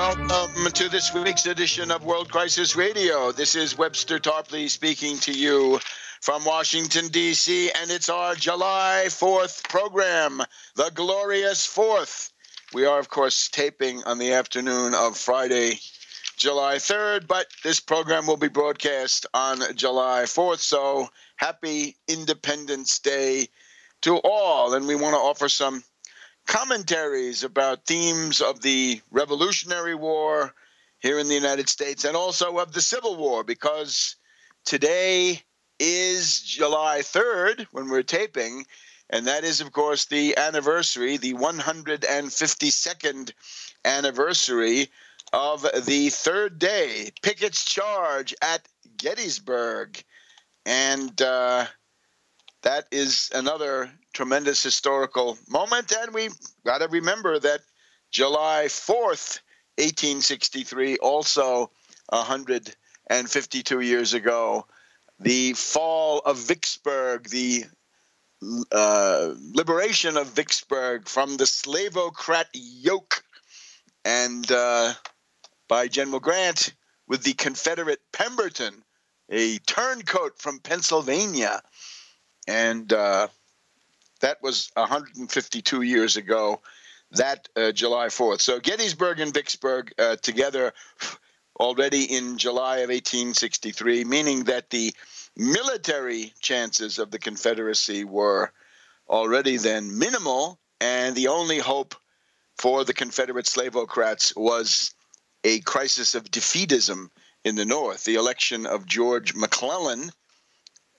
Welcome to this week's edition of World Crisis Radio. This is Webster Tarpley speaking to you from Washington, D.C., and it's our July 4th program, The Glorious Fourth. We are, of course, taping on the afternoon of Friday, July 3rd, but this program will be broadcast on July 4th. So happy Independence Day to all. And we want to offer some commentaries about themes of the Revolutionary War here in the United States and also of the Civil War, because today is July 3rd when we're taping, and that is, of course, the anniversary, the 152nd anniversary of the third day, Pickett's charge at Gettysburg. And uh, that is another tremendous historical moment. And we got to remember that July 4th, 1863, also 152 years ago, the fall of Vicksburg, the uh, liberation of Vicksburg from the slavocrat yoke, and uh, by General Grant with the Confederate Pemberton, a turncoat from Pennsylvania. And uh, that was 152 years ago, that uh, July 4th. So Gettysburg and Vicksburg uh, together already in July of 1863, meaning that the military chances of the Confederacy were already then minimal, and the only hope for the Confederate slavocrats was a crisis of defeatism in the North. The election of George McClellan,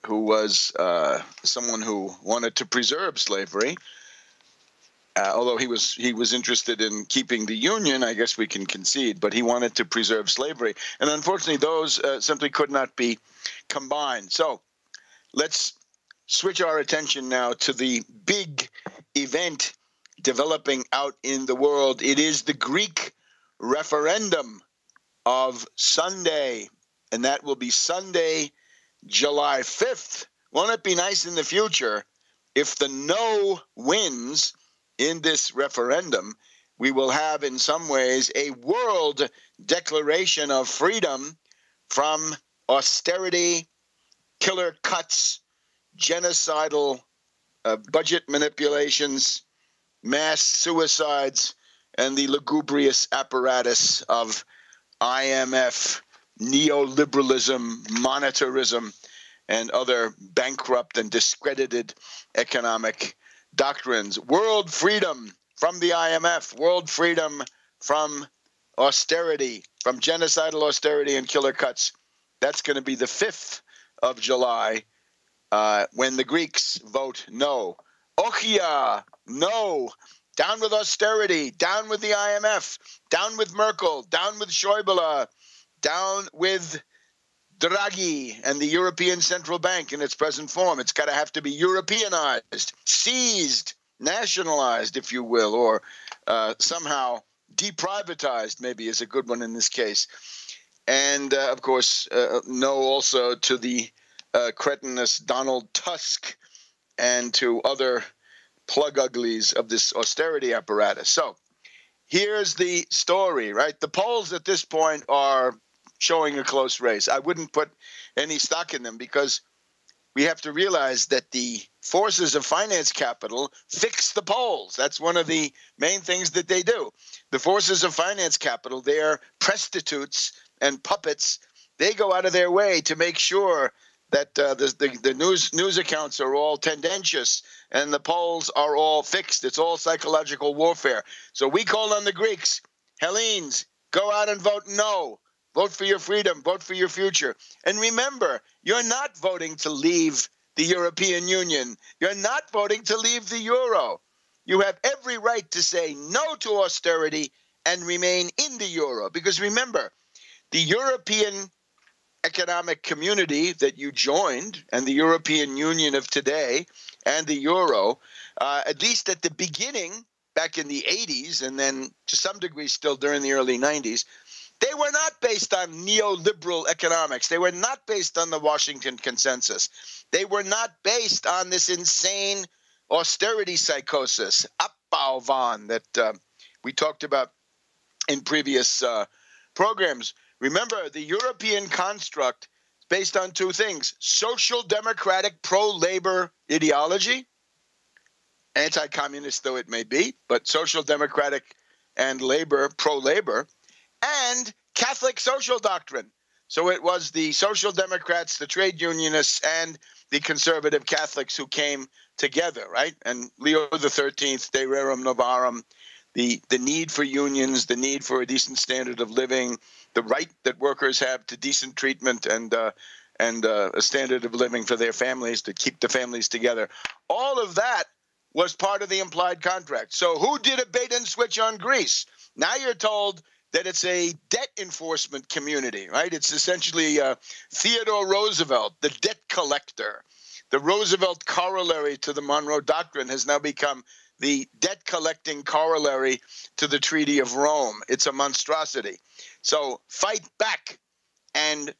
who was uh, someone who wanted to preserve slavery, uh, although he was he was interested in keeping the union, I guess we can concede, but he wanted to preserve slavery, and unfortunately, those uh, simply could not be combined. So, let's switch our attention now to the big event developing out in the world. It is the Greek referendum of Sunday, and that will be Sunday, July 5th. Won't it be nice in the future if the no wins? in this referendum, we will have, in some ways, a world declaration of freedom from austerity, killer cuts, genocidal uh, budget manipulations, mass suicides, and the lugubrious apparatus of IMF, neoliberalism, monetarism, and other bankrupt and discredited economic doctrines world freedom from the IMF, world freedom from austerity, from genocidal austerity and killer cuts. That's going to be the 5th of July uh, when the Greeks vote no. Ochia, no. Down with austerity, down with the IMF, down with Merkel, down with Schäuble, down with Draghi and the European Central Bank in its present form. It's got to have to be Europeanized, seized, nationalized, if you will, or uh, somehow deprivatized, maybe is a good one in this case. And uh, of course, uh, no also to the uh, cretinous Donald Tusk and to other plug uglies of this austerity apparatus. So here's the story, right? The polls at this point are showing a close race. I wouldn't put any stock in them because we have to realize that the forces of finance capital fix the polls. That's one of the main things that they do. The forces of finance capital, they're prostitutes and puppets. They go out of their way to make sure that uh, the, the, the news news accounts are all tendentious and the polls are all fixed. It's all psychological warfare. So we call on the Greeks, Hellenes, go out and vote no. Vote for your freedom. Vote for your future. And remember, you're not voting to leave the European Union. You're not voting to leave the euro. You have every right to say no to austerity and remain in the euro. Because remember, the European economic community that you joined and the European Union of today and the euro, uh, at least at the beginning, back in the 80s, and then to some degree still during the early 90s, they were not based on neoliberal economics. They were not based on the Washington consensus. They were not based on this insane austerity psychosis, Abbauwahn, that uh, we talked about in previous uh, programs. Remember, the European construct is based on two things social democratic pro labor ideology, anti communist though it may be, but social democratic and labor, pro labor, and Catholic social doctrine. So it was the social democrats, the trade unionists, and the conservative Catholics who came together, right? And Leo the Thirteenth, De Rerum Novarum, the the need for unions, the need for a decent standard of living, the right that workers have to decent treatment and uh, and uh, a standard of living for their families to keep the families together. All of that was part of the implied contract. So who did a bait and switch on Greece? Now you're told that it's a debt enforcement community, right? It's essentially uh, Theodore Roosevelt, the debt collector. The Roosevelt corollary to the Monroe Doctrine has now become the debt collecting corollary to the Treaty of Rome. It's a monstrosity. So fight back. And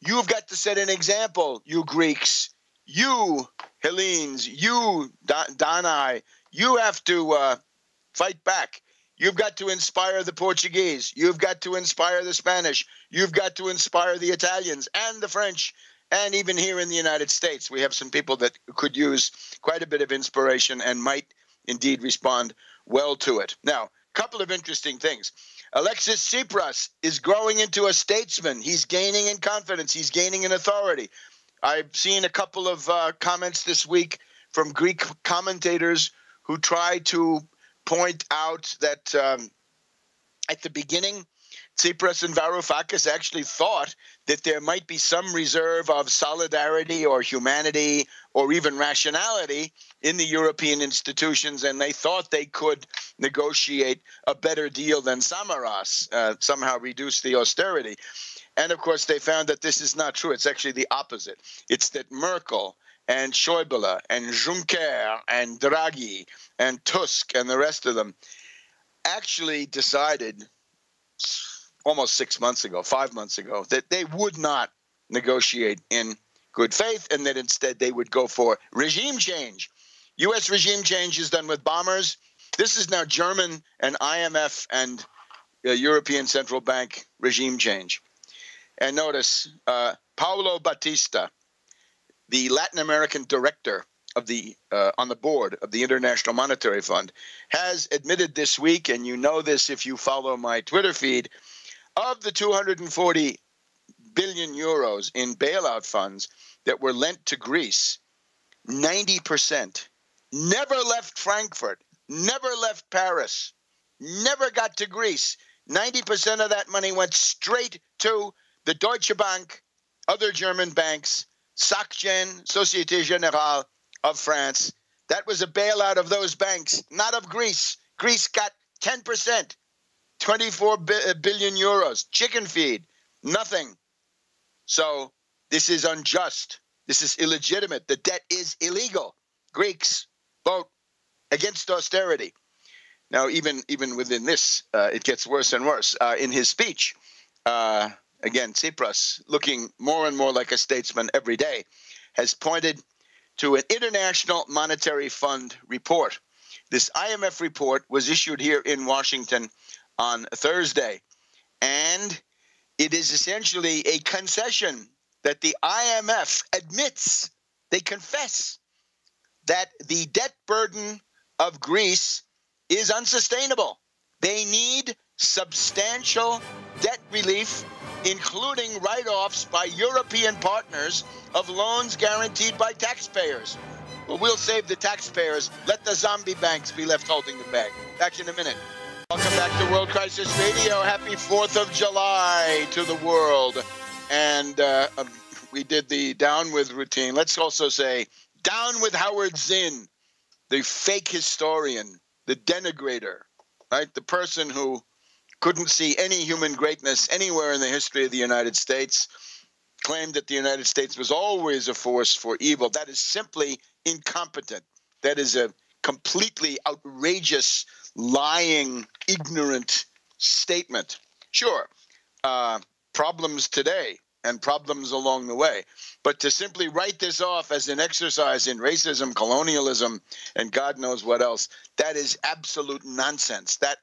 you've got to set an example, you Greeks, you Hellenes, you Danai, you have to uh, fight back. You've got to inspire the Portuguese. You've got to inspire the Spanish. You've got to inspire the Italians and the French. And even here in the United States, we have some people that could use quite a bit of inspiration and might indeed respond well to it. Now, a couple of interesting things. Alexis Tsipras is growing into a statesman. He's gaining in confidence, he's gaining in authority. I've seen a couple of uh, comments this week from Greek commentators who try to point out that um, at the beginning, Tsipras and Varoufakis actually thought that there might be some reserve of solidarity or humanity or even rationality in the European institutions, and they thought they could negotiate a better deal than Samaras, uh, somehow reduce the austerity. And of course, they found that this is not true. It's actually the opposite. It's that Merkel and Schäuble and Juncker and Draghi and Tusk and the rest of them actually decided almost six months ago, five months ago, that they would not negotiate in good faith and that instead they would go for regime change. U.S. regime change is done with bombers. This is now German and IMF and uh, European Central Bank regime change. And notice uh, Paulo Batista, the Latin American director of the uh, on the board of the International Monetary Fund, has admitted this week, and you know this if you follow my Twitter feed, of the 240 billion euros in bailout funds that were lent to Greece, 90% never left Frankfurt, never left Paris, never got to Greece. 90% of that money went straight to the Deutsche Bank, other German banks, SocGen, Societe Generale of France. That was a bailout of those banks, not of Greece. Greece got 10%, 24 uh, euros. Chicken feed, nothing. So this is unjust. This is illegitimate. The debt is illegal. Greeks vote against austerity. Now, even even within this, uh, it gets worse and worse. Uh, in his speech, uh, again, Tsipras, looking more and more like a statesman every day, has pointed to an International Monetary Fund report. This IMF report was issued here in Washington on Thursday, and it is essentially a concession that the IMF admits, they confess that the debt burden of Greece is unsustainable. They need substantial debt relief including write offs by European partners of loans guaranteed by taxpayers. Well, we'll save the taxpayers. Let the zombie banks be left holding the bag. Back in a minute. Welcome back to World Crisis Radio. Happy 4th of July to the world. And uh, um, we did the down with routine. Let's also say down with Howard Zinn, the fake historian, the denigrator, right? The person who couldn't see any human greatness anywhere in the history of the United States, claimed that the United States was always a force for evil. That is simply incompetent. That is a completely outrageous, lying, ignorant statement. Sure, uh, problems today and problems along the way. But to simply write this off as an exercise in racism, colonialism, and God knows what else, that is absolute nonsense. That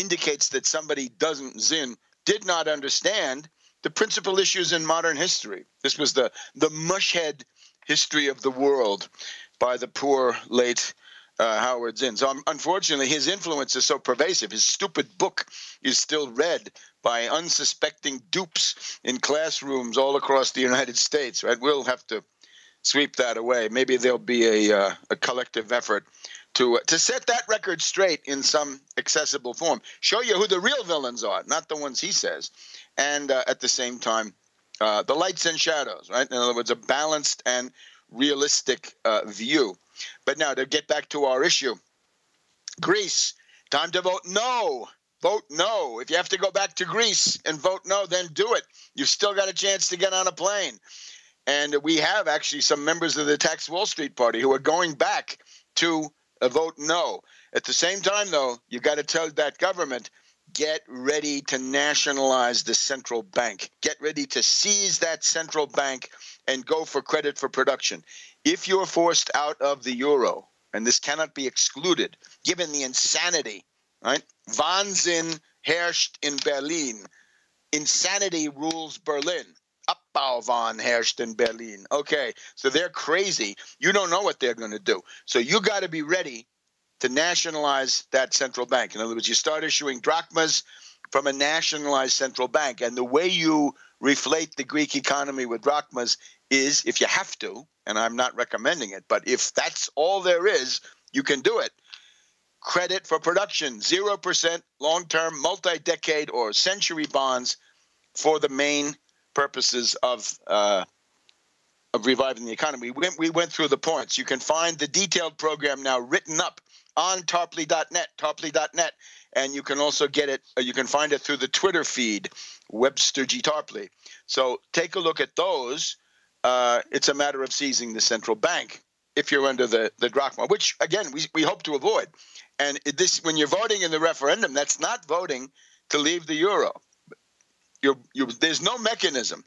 indicates that somebody doesn't Zinn did not understand the principal issues in modern history. This was the the mushhead history of the world by the poor late uh, Howard Zinn. So um, unfortunately, his influence is so pervasive. His stupid book is still read by unsuspecting dupes in classrooms all across the United States. Right? We'll have to sweep that away. Maybe there'll be a, uh, a collective effort to uh, to set that record straight in some accessible form. Show you who the real villains are, not the ones he says, and uh, at the same time, uh, the lights and shadows. Right? In other words, a balanced and realistic uh, view. But now to get back to our issue, Greece. Time to vote no. Vote no. If you have to go back to Greece and vote no, then do it. You've still got a chance to get on a plane. And we have actually some members of the Tax Wall Street Party who are going back to vote no. At the same time, though, you've got to tell that government get ready to nationalize the central bank. Get ready to seize that central bank and go for credit for production. If you're forced out of the euro, and this cannot be excluded, given the insanity, right? Wahnsinn herrscht in Berlin. Insanity rules Berlin. Abbauwahn herrscht in Berlin. Okay, so they're crazy. You don't know what they're going to do. So you got to be ready to nationalize that central bank. In other words, you start issuing drachmas from a nationalized central bank. And the way you reflate the Greek economy with drachmas is if you have to, and I'm not recommending it, but if that's all there is, you can do it. Credit for production, 0% long term, multi decade, or century bonds for the main purposes of uh, of reviving the economy. We went, we went through the points. You can find the detailed program now written up on tarpley.net, tarpley.net, and you can also get it. Uh, you can find it through the Twitter feed, Webster G Tarpley. So take a look at those. Uh, it's a matter of seizing the central bank if you're under the the drachma, which again we we hope to avoid. And this, when you're voting in the referendum, that's not voting to leave the euro. You're, you there's no mechanism.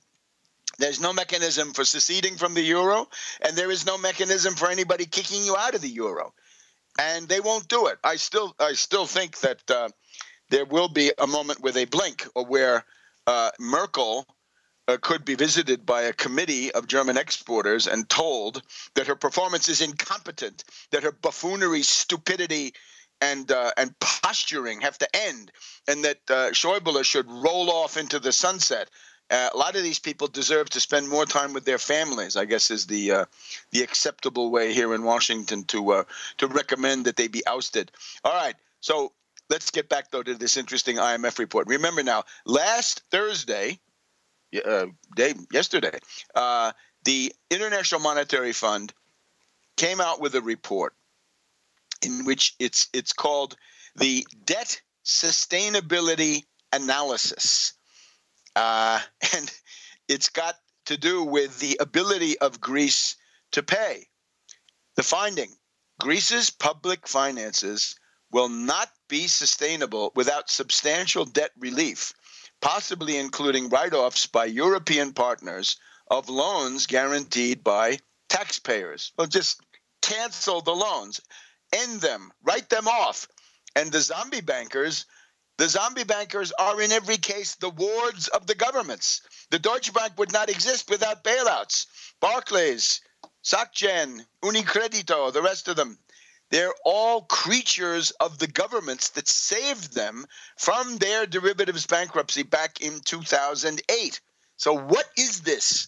There's no mechanism for seceding from the euro, and there is no mechanism for anybody kicking you out of the euro. And they won't do it. I still, I still think that uh, there will be a moment where they blink, or where uh, Merkel uh, could be visited by a committee of German exporters and told that her performance is incompetent, that her buffoonery, stupidity, and uh, and posturing have to end, and that uh, Schäuble should roll off into the sunset. Uh, a lot of these people deserve to spend more time with their families. I guess is the uh, the acceptable way here in Washington to uh, to recommend that they be ousted. All right, so let's get back though to this interesting IMF report. Remember now, last Thursday, uh, day yesterday, uh, the International Monetary Fund came out with a report in which it's it's called the debt sustainability analysis, uh, and it's got to do with the ability of Greece to pay. The finding: Greece's public finances will not be sustainable without substantial debt relief, possibly including write-offs by European partners of loans guaranteed by taxpayers. Well, just cancel the loans end them, write them off. And the zombie bankers, the zombie bankers are in every case the wards of the governments. The Deutsche Bank would not exist without bailouts. Barclays, SocGen, Unicredito, the rest of them. They're all creatures of the governments that saved them from their derivatives bankruptcy back in 2008. So, what is this?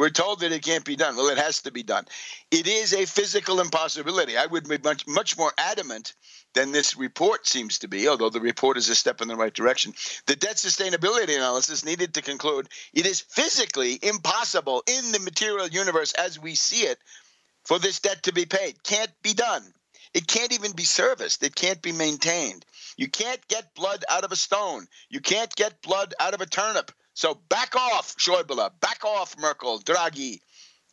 We're told that it can't be done. Well, it has to be done. It is a physical impossibility. I would be much, much more adamant than this report seems to be, although the report is a step in the right direction. The debt sustainability analysis needed to conclude it is physically impossible in the material universe as we see it for this debt to be paid. Can't be done. It can't even be serviced. It can't be maintained. You can't get blood out of a stone. You can't get blood out of a turnip. So back off, Schäuble. Back off, Merkel, Draghi,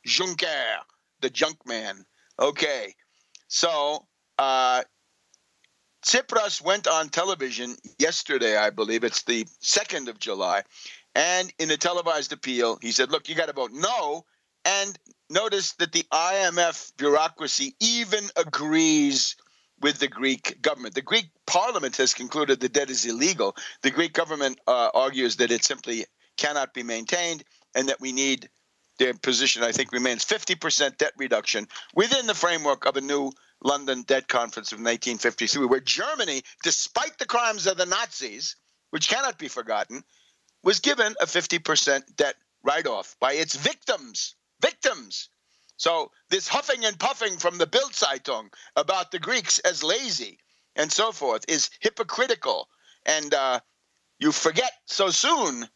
Juncker, the junk man. Okay. So uh, Tsipras went on television yesterday, I believe. It's the 2nd of July. And in a televised appeal, he said, look, you got to vote no. And notice that the IMF bureaucracy even agrees with the Greek government. The Greek parliament has concluded the debt is illegal. The Greek government uh, argues that it simply cannot be maintained and that we need their position, I think, remains 50% debt reduction within the framework of a new London Debt Conference of 1953, where Germany, despite the crimes of the Nazis, which cannot be forgotten, was given a 50% debt write off by its victims. Victims. So, this huffing and puffing from the Bild Zeitung about the Greeks as lazy and so forth is hypocritical. And uh, you forget so soon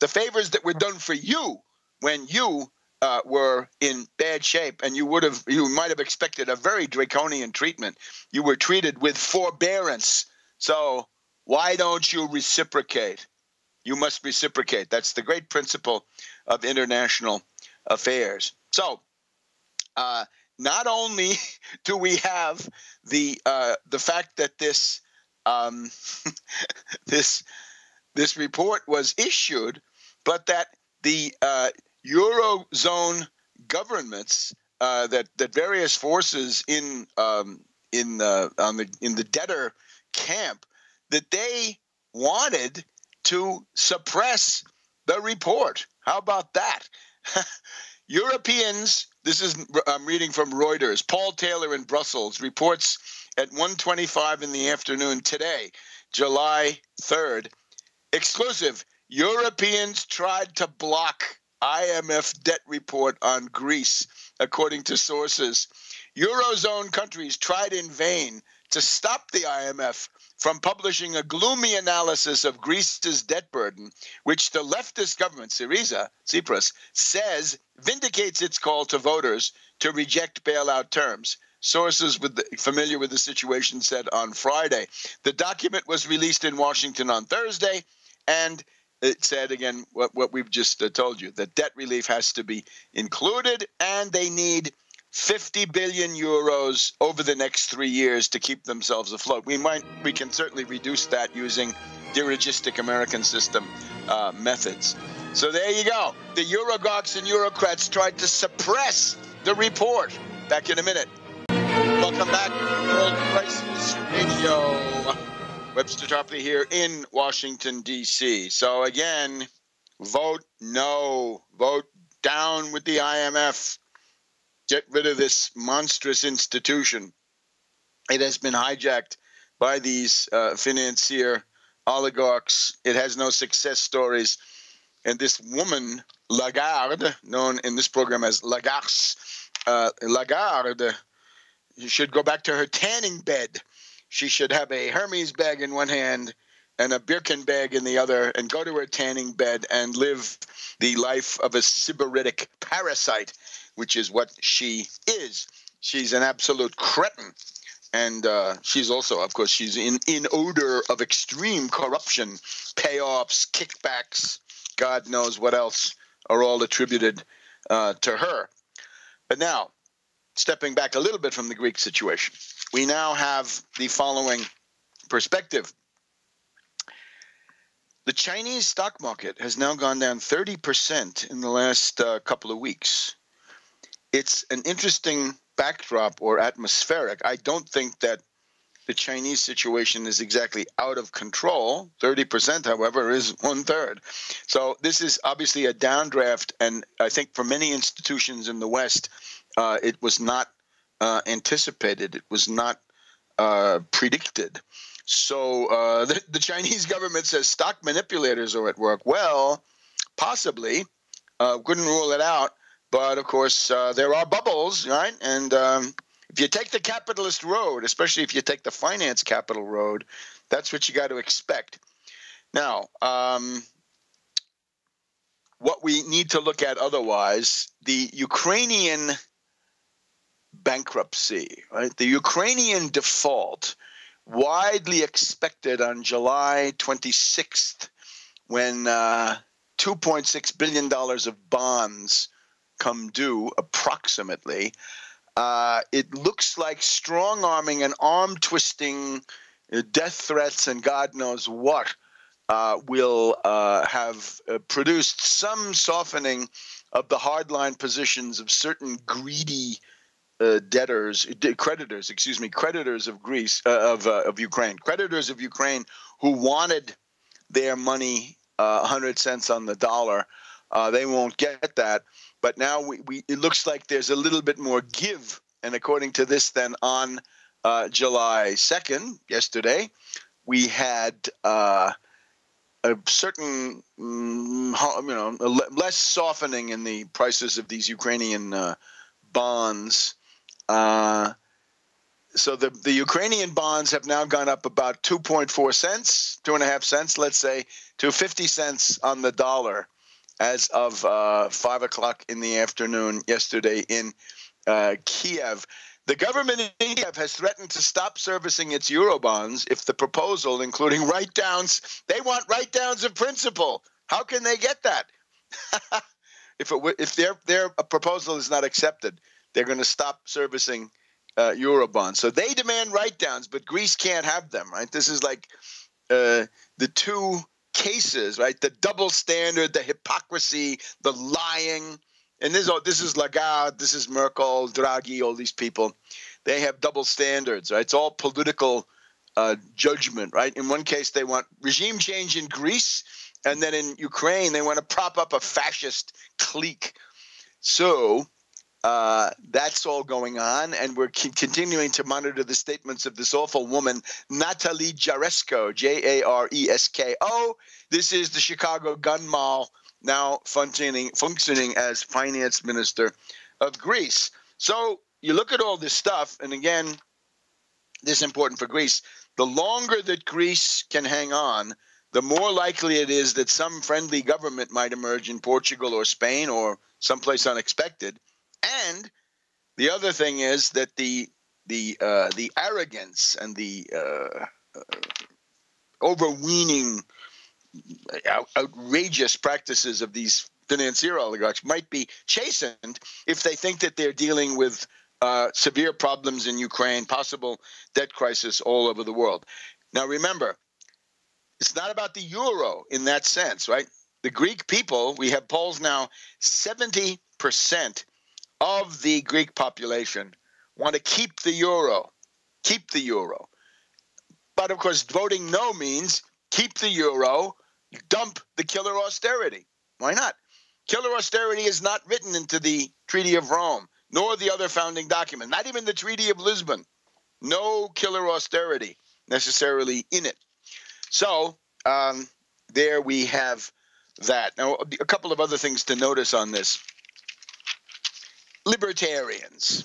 the favors that were done for you when you uh, were in bad shape. And you would have you might have expected a very draconian treatment. You were treated with forbearance. So why don't you reciprocate? You must reciprocate. That's the great principle of international affairs. So uh, not only do we have the uh, the fact that this um, this this report was issued, but that the uh, eurozone governments uh, that that various forces in um, in the on the in the debtor camp that they wanted to suppress the report. How about that? Europeans. This is I'm reading from Reuters. Paul Taylor in Brussels reports at 1:25 in the afternoon today, July 3rd. Exclusive. Europeans tried to block IMF debt report on Greece, according to sources. Eurozone countries tried in vain to stop the IMF from publishing a gloomy analysis of Greece's debt burden, which the leftist government, Syriza, Tsipras, says vindicates its call to voters to reject bailout terms. Sources with the, familiar with the situation said on Friday. The document was released in Washington on Thursday, and it said again what, what we've just uh, told you that debt relief has to be included and they need 50 billion euros over the next three years to keep themselves afloat. We might, we can certainly reduce that using dirigistic American system uh, methods. So there you go. The Eurogocs and Eurocrats tried to suppress the report. Back in a minute. Welcome back, to World Crisis Radio. Webster Tarpley here in Washington, D.C. So again, vote no, vote down with the IMF. Get rid of this monstrous institution. It has been hijacked by these uh, financier oligarchs. It has no success stories. And this woman, Lagarde, known in this program as Lagarce, uh, Lagarde, should go back to her tanning bed she should have a Hermes bag in one hand and a Birkin bag in the other and go to her tanning bed and live the life of a sybaritic parasite, which is what she is. She's an absolute cretin. And uh, she's also, of course, she's in, in odor of extreme corruption, payoffs, kickbacks, God knows what else are all attributed uh, to her. But now, stepping back a little bit from the Greek situation, we now have the following perspective. The Chinese stock market has now gone down 30% in the last uh, couple of weeks. It's an interesting backdrop or atmospheric. I don't think that the Chinese situation is exactly out of control. 30%, however, is one third. So this is obviously a downdraft. And I think for many institutions in the West, uh, it was not uh, anticipated. It was not uh, predicted. So uh, the, the, Chinese government says stock manipulators are at work. Well, possibly. Uh, couldn't rule it out. But of course, uh, there are bubbles, right? And um, if you take the capitalist road, especially if you take the finance capital road, that's what you got to expect. Now, um, what we need to look at otherwise, the Ukrainian bankruptcy, right? The Ukrainian default, widely expected on July 26th, when uh, $2.6 billion of bonds come due, approximately. Uh, it looks like strong arming and arm twisting, uh, death threats, and God knows what uh, will uh, have uh, produced some softening of the hardline positions of certain greedy uh, debtors, creditors, excuse me, creditors of Greece, of of Ukraine, creditors of Ukraine who wanted their money uh, 100 cents on the dollar. They won't get that. But now we, we, it looks like there's a little bit more give. And according to this, then on uh, July 2nd, yesterday, we had uh, a certain, mm, you know, less softening in the prices of these Ukrainian uh, bonds. Uh, so the, the Ukrainian bonds have now gone up about 2.4 cents, two and a half cents, let's say, to 50 cents on the dollar as of uh, 5 o'clock in the afternoon yesterday in uh, Kiev. The government in Kiev has threatened to stop servicing its Eurobonds if the proposal, including write downs, they want write downs of principal. How can they get that? if it, if their, their proposal is not accepted, they're going to stop servicing uh, Eurobonds. So they demand write downs, but Greece can't have them, right? This is like uh, the two cases, right? The double standard, the hypocrisy, the lying. And this, this is Lagarde, this is Merkel, Draghi, all these people. They have double standards, right? It's all political uh, judgment, right? In one case, they want regime change in Greece, and then in Ukraine, they want to prop up a fascist clique. So uh, that's all going on, and we're continuing to monitor the statements of this awful woman, Natalie Jaresko, J A R E S K O. This is the Chicago gun mall, now functioning functioning as finance minister of Greece. So you look at all this stuff, and again, this is important for Greece. The longer that Greece can hang on, the more likely it is that some friendly government might emerge in Portugal or Spain or someplace unexpected and the other thing is that the the uh, the arrogance and the uh, uh, overweening, out, outrageous practices of these financier oligarchs might be chastened if they think that they're dealing with uh, severe problems in Ukraine, possible debt crisis all over the world. Now, remember, it's not about the euro in that sense, right? The Greek people, we have polls now, 70% of the Greek population want to keep the euro, keep the euro. But of course, voting no means keep the euro, dump the killer austerity. Why not? Killer austerity is not written into the Treaty of Rome, nor the other founding document, not even the Treaty of Lisbon. No killer austerity necessarily in it. So um, there we have that. Now, a couple of other things to notice on this libertarians,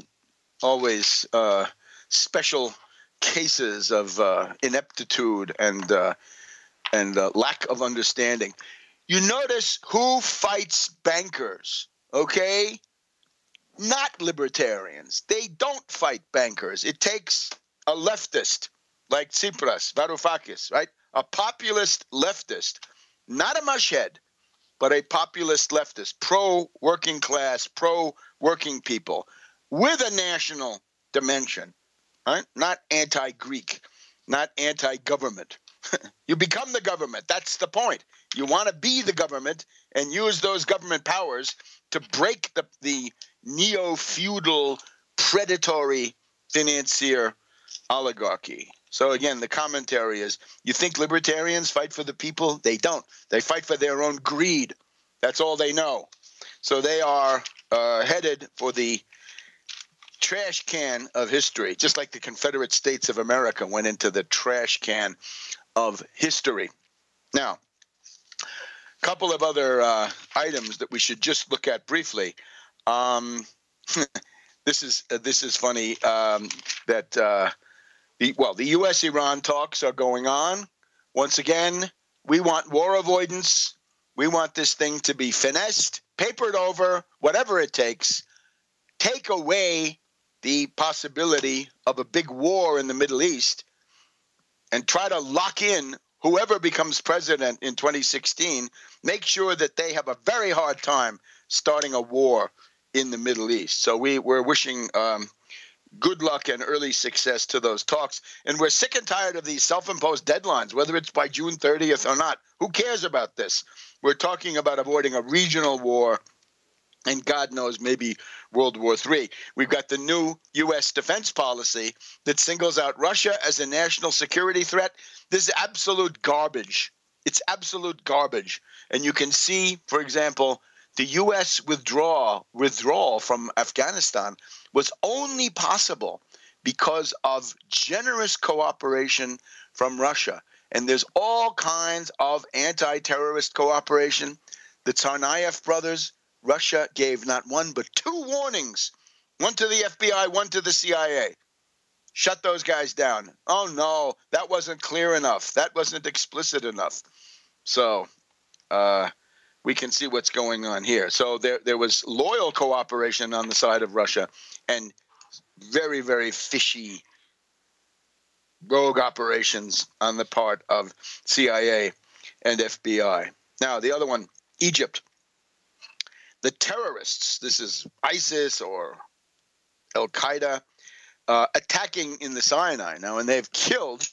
always uh, special cases of uh, ineptitude and uh, and uh, lack of understanding. You notice who fights bankers, okay? Not libertarians. They don't fight bankers. It takes a leftist like Tsipras, Varoufakis, right? A populist leftist, not a mushhead, but a populist leftist, pro working class, pro working people, with a national dimension, right? Not anti Greek, not anti government. you become the government. That's the point. You want to be the government and use those government powers to break the, the neo feudal, predatory financier oligarchy. So again, the commentary is you think libertarians fight for the people? They don't. They fight for their own greed. That's all they know. So they are uh, headed for the trash can of history, just like the Confederate States of America went into the trash can of history. Now, a couple of other uh, items that we should just look at briefly. Um, this is uh, this is funny um, that uh, the, well, the U.S. Iran talks are going on. Once again, we want war avoidance. We want this thing to be finessed, papered over, whatever it takes. Take away the possibility of a big war in the Middle East and try to lock in whoever becomes president in 2016. Make sure that they have a very hard time starting a war in the Middle East. So we, we're wishing um, good luck and early success to those talks. And we're sick and tired of these self imposed deadlines, whether it's by June 30th or not. Who cares about this? We're talking about avoiding a regional war and God knows maybe World War III. We've got the new U.S. defense policy that singles out Russia as a national security threat. This is absolute garbage. It's absolute garbage. And you can see, for example, the U.S. withdrawal withdrawal from Afghanistan was only possible because of generous cooperation from Russia. And there's all kinds of anti-terrorist cooperation. The Tsarnaev brothers, Russia gave not one but two warnings one to the FBI, one to the CIA. Shut those guys down. Oh no, that wasn't clear enough. That wasn't explicit enough. So uh, we can see what's going on here. So there, there was loyal cooperation on the side of Russia and very, very fishy rogue operations on the part of CIA and FBI. Now, the other one, Egypt the terrorists, this is ISIS or Al Qaeda, uh, attacking in the Sinai now, and they've killed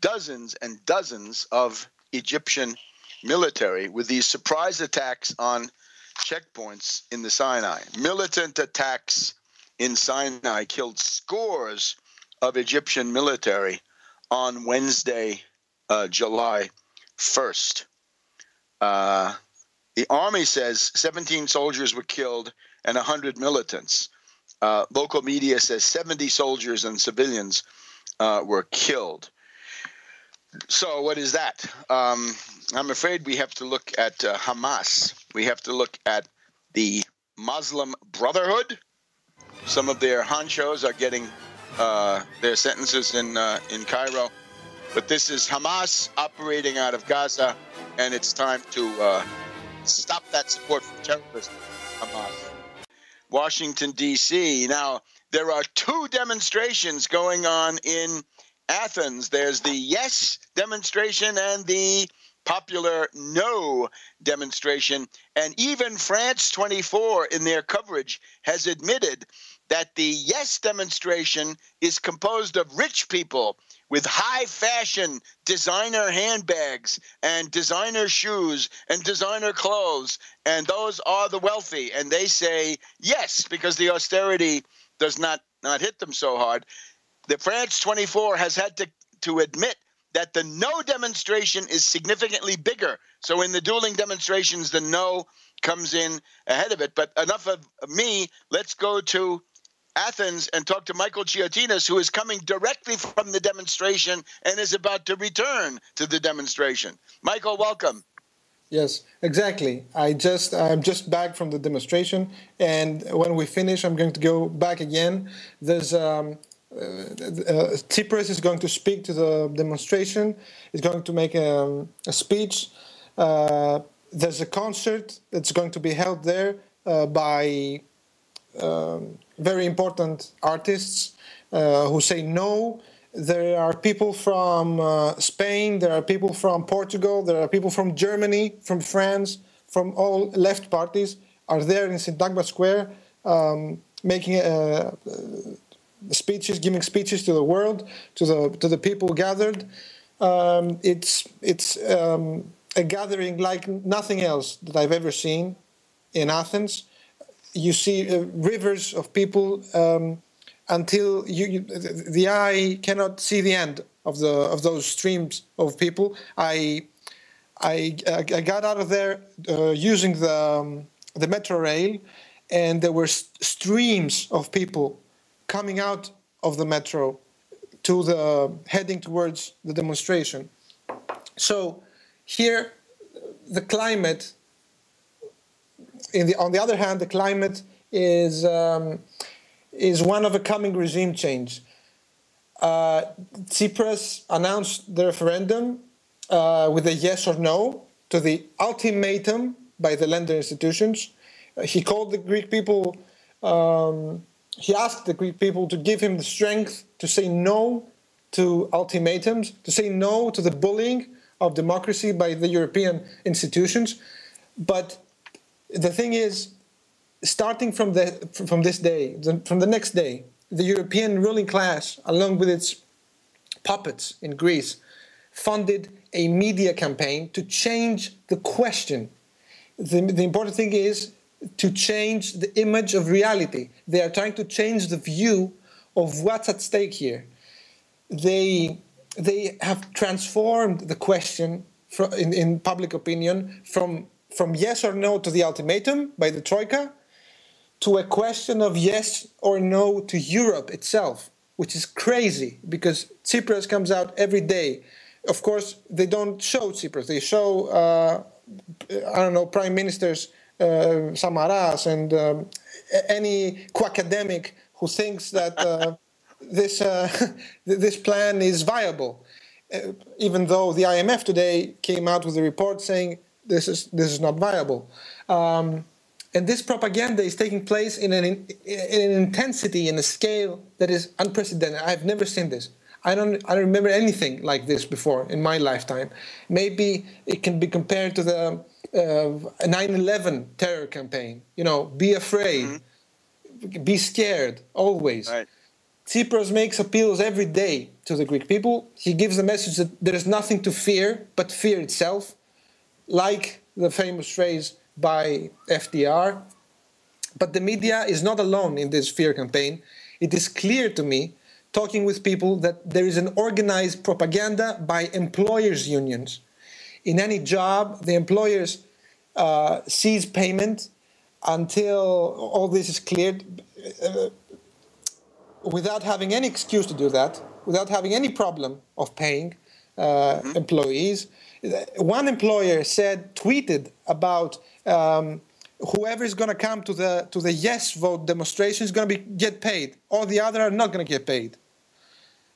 dozens and dozens of Egyptian military with these surprise attacks on checkpoints in the Sinai. Militant attacks in Sinai killed scores of Egyptian military on Wednesday, uh, July 1st. Uh, the army says 17 soldiers were killed and 100 militants. Uh, local media says 70 soldiers and civilians uh, were killed. So, what is that? Um, I'm afraid we have to look at uh, Hamas. We have to look at the Muslim Brotherhood. Some of their honchos are getting uh, their sentences in uh, in Cairo, but this is Hamas operating out of Gaza, and it's time to uh, stop that support for terrorism, Hamas. Washington, D.C. Now, there are two demonstrations going on in Athens. There's the yes demonstration and the popular no demonstration. And even France 24 in their coverage has admitted that the yes demonstration is composed of rich people with high fashion designer handbags and designer shoes and designer clothes. And those are the wealthy. And they say yes, because the austerity does not, not hit them so hard. The France 24 has had to, to admit that the no demonstration is significantly bigger. So in the dueling demonstrations, the no comes in ahead of it. But enough of me. Let's go to Athens and talk to Michael Chiotinas, who is coming directly from the demonstration and is about to return to the demonstration. Michael, welcome. Yes, exactly. I just I'm just back from the demonstration, and when we finish, I'm going to go back again. There's um, uh, Tsipras is going to speak to the demonstration. He's going to make a, a speech. Uh, there's a concert that's going to be held there uh, by um, very important artists uh, who say no. There are people from uh, Spain, there are people from Portugal, there are people from Germany, from France, from all left parties are there in Syntagma Square um, making uh, speeches, giving speeches to the world, to the to the people gathered. Um, it's it's um, a gathering like nothing else that I've ever seen in Athens you see uh, rivers of people um, until you, you, the eye cannot see the end of the of those streams of people. I I, I got out of there uh, using the um, the metro rail, and there were streams of people coming out of the metro to the heading towards the demonstration. So here, the climate the, on the other hand, the climate is um, is one of a coming regime change. Uh, Tsipras announced the referendum uh, with a yes or no to the ultimatum by the lender institutions. He called the Greek people. Um, he asked the Greek people to give him the strength to say no to ultimatums, to say no to the bullying of democracy by the European institutions. But the thing is, starting from the from this day, from the next day, the European ruling class, along with its puppets in Greece, funded a media campaign to change the question. The, the important thing is to change the image of reality. They are trying to change the view of what's at stake here. They, they have transformed the question in, in public opinion from, from yes or no to the ultimatum by the Troika to a question of yes or no to Europe itself, which is crazy because Tsipras comes out every day. Of course, they don't show Tsipras, they show, uh, I don't know, prime ministers Samaras and um, any academic who thinks that uh, this uh, this plan is viable, even though the IMF today came out with a report saying this is this is not viable. Um, and this propaganda is taking place in an, in an intensity and a scale that is unprecedented. I've never seen this. I don't, I don't remember anything like this before in my lifetime. Maybe it can be compared to the uh, 9/11 terror campaign. You know, be afraid, mm-hmm. be scared always. Right. Tsipras makes appeals every day to the Greek people. He gives the message that there is nothing to fear but fear itself, like the famous phrase by FDR. But the media is not alone in this fear campaign. It is clear to me, talking with people, that there is an organized propaganda by employers' unions in any job, the employers uh, cease payment until all this is cleared uh, without having any excuse to do that, without having any problem of paying uh, mm-hmm. employees. One employer said, tweeted about um, whoever is going to come to the to the yes vote demonstration is going to be get paid. All the other are not going to get paid.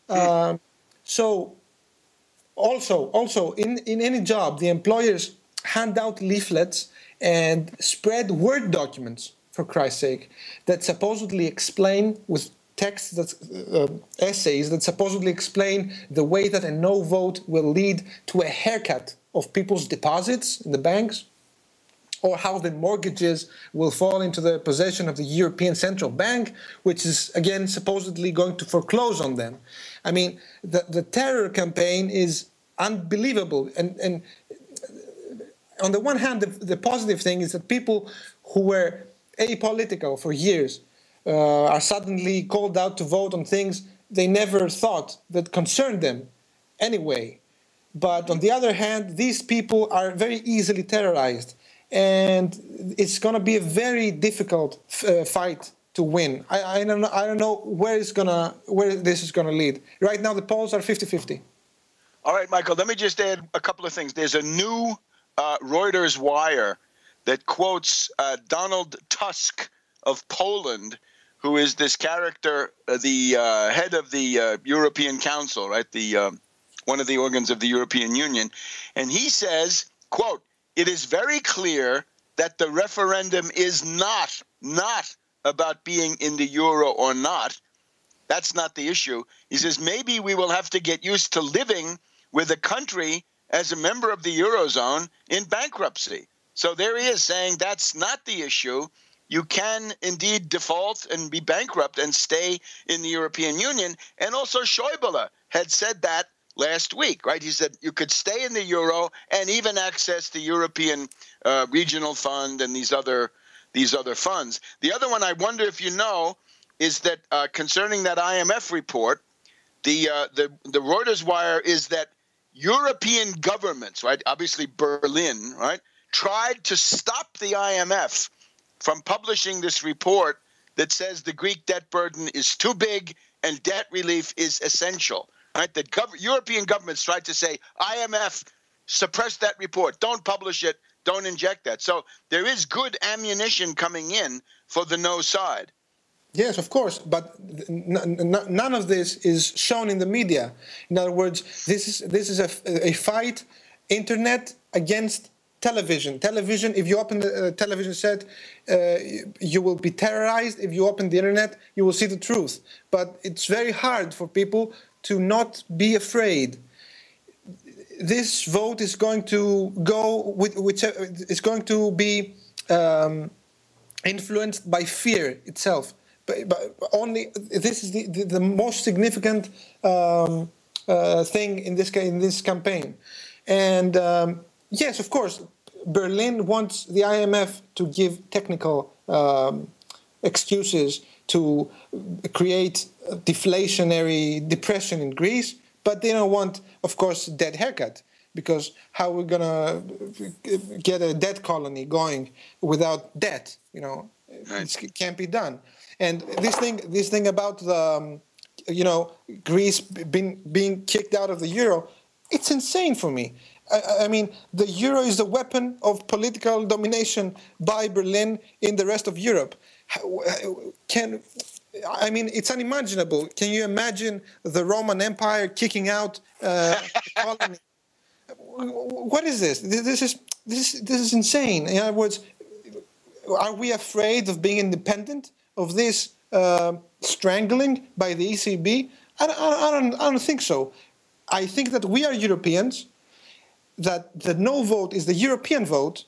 Um, so also, also in, in any job, the employers hand out leaflets and spread Word documents, for Christ's sake, that supposedly explain with texts that uh, essays that supposedly explain the way that a no vote will lead to a haircut of people's deposits in the banks or how the mortgages will fall into the possession of the European Central Bank, which is again supposedly going to foreclose on them. I mean, the, the terror campaign is unbelievable. And, and on the one hand, the, the positive thing is that people who were apolitical for years uh, are suddenly called out to vote on things they never thought that concerned them anyway. But on the other hand, these people are very easily terrorized and it's going to be a very difficult uh, fight to win. I, I, don't know, I don't know where it's gonna where this is going to lead. Right now, the polls are 50-50. All right, Michael. Let me just add a couple of things. There's a new uh, Reuters wire that quotes uh, Donald Tusk of Poland, who is this character, uh, the uh, head of the uh, European Council, right? The um, one of the organs of the European Union, and he says, "quote it is very clear that the referendum is not not about being in the euro or not. That's not the issue. He says maybe we will have to get used to living with a country as a member of the eurozone in bankruptcy. So there he is saying that's not the issue. You can indeed default and be bankrupt and stay in the European Union. And also Schäuble had said that last week, right? He said you could stay in the euro and even access the European uh, Regional Fund and these other these other funds. The other one I wonder if you know is that uh, concerning that IMF report, the uh, the the Reuters wire is that European governments, right? Obviously Berlin, right, tried to stop the IMF from publishing this report that says the Greek debt burden is too big and debt relief is essential. Right? The gov- European governments tried to say IMF suppress that report, don't publish it, don't inject that. So there is good ammunition coming in for the no side. Yes, of course, but none of this is shown in the media. In other words, this is this is a, a fight, internet against television. Television. If you open the uh, television set, uh, you will be terrorized. If you open the internet, you will see the truth. But it's very hard for people to not be afraid. This vote is going to go with which is going to be um, influenced by fear itself but, but only this is the, the, the most significant um, uh, thing in this in this campaign. And um, yes, of course, Berlin wants the IMF to give technical um, excuses to create deflationary depression in Greece, but they don't want, of course, debt haircut because how we're we going to get a debt colony going without debt? You know, it can't be done. And this thing, this thing about the, um, you know, Greece being being kicked out of the euro, it's insane for me. I, I, mean, the euro is the weapon of political domination by Berlin in the rest of Europe. Can I mean, it's unimaginable. Can you imagine the Roman Empire kicking out uh, colony? What is this? This is this this is insane. In other words, are we afraid of being independent of this uh, strangling by the ECB? I, I, I, don't, I don't think so. I think that we are Europeans, that the no vote is the European vote,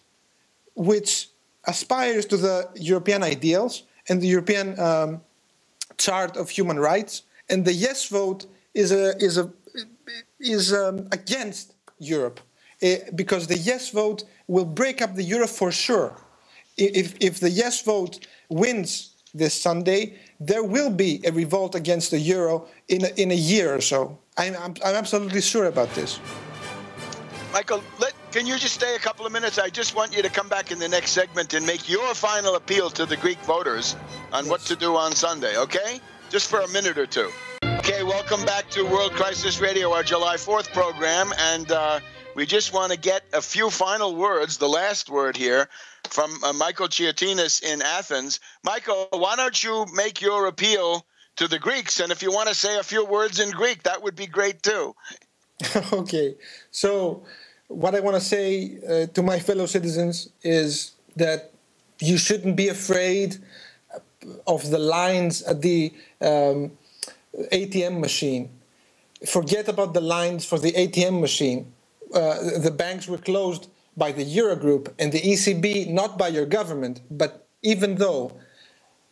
which aspires to the European ideals and the European um, chart of human rights, and the yes vote is a is a is um, against Europe uh, because the yes vote will break up the euro for sure. If if the yes vote wins this Sunday, there will be a revolt against the euro in a, in a year or so. I'm, I'm, I'm absolutely sure about this. Michael, let, can you just stay a couple of minutes? I just want you to come back in the next segment and make your final appeal to the Greek voters on yes. what to do on Sunday, okay? Just for a minute or two. Okay, welcome back to World Crisis Radio, our July 4th program. And uh, we just want to get a few final words, the last word here, from uh, Michael Chiotinis in Athens. Michael, why don't you make your appeal to the Greeks? And if you want to say a few words in Greek, that would be great too. okay. So, what I want to say uh, to my fellow citizens is that you shouldn't be afraid of the lines at the um, ATM machine. Forget about the lines for the ATM machine. Uh, the banks were closed by the Eurogroup and the ECB, not by your government. But even though,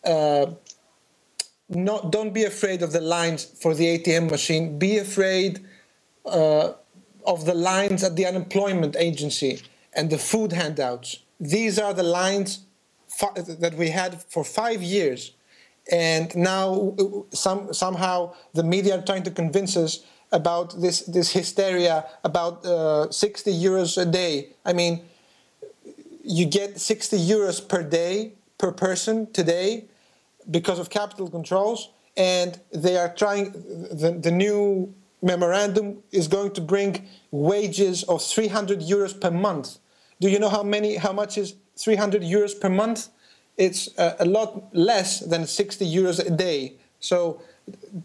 uh, not, don't be afraid of the lines for the ATM machine. Be afraid uh, of the lines at the unemployment agency and the food handouts. These are the lines that we had for five years. And now some, somehow the media are trying to convince us about this, this hysteria about uh, 60 euros a day. I mean, you get 60 euros per day per person today because of capital controls, and they are trying, the, the new memorandum is going to bring wages of 300 euros per month. Do you know how many, how much is 300 euros per month? It's a, a lot less than 60 euros a day. So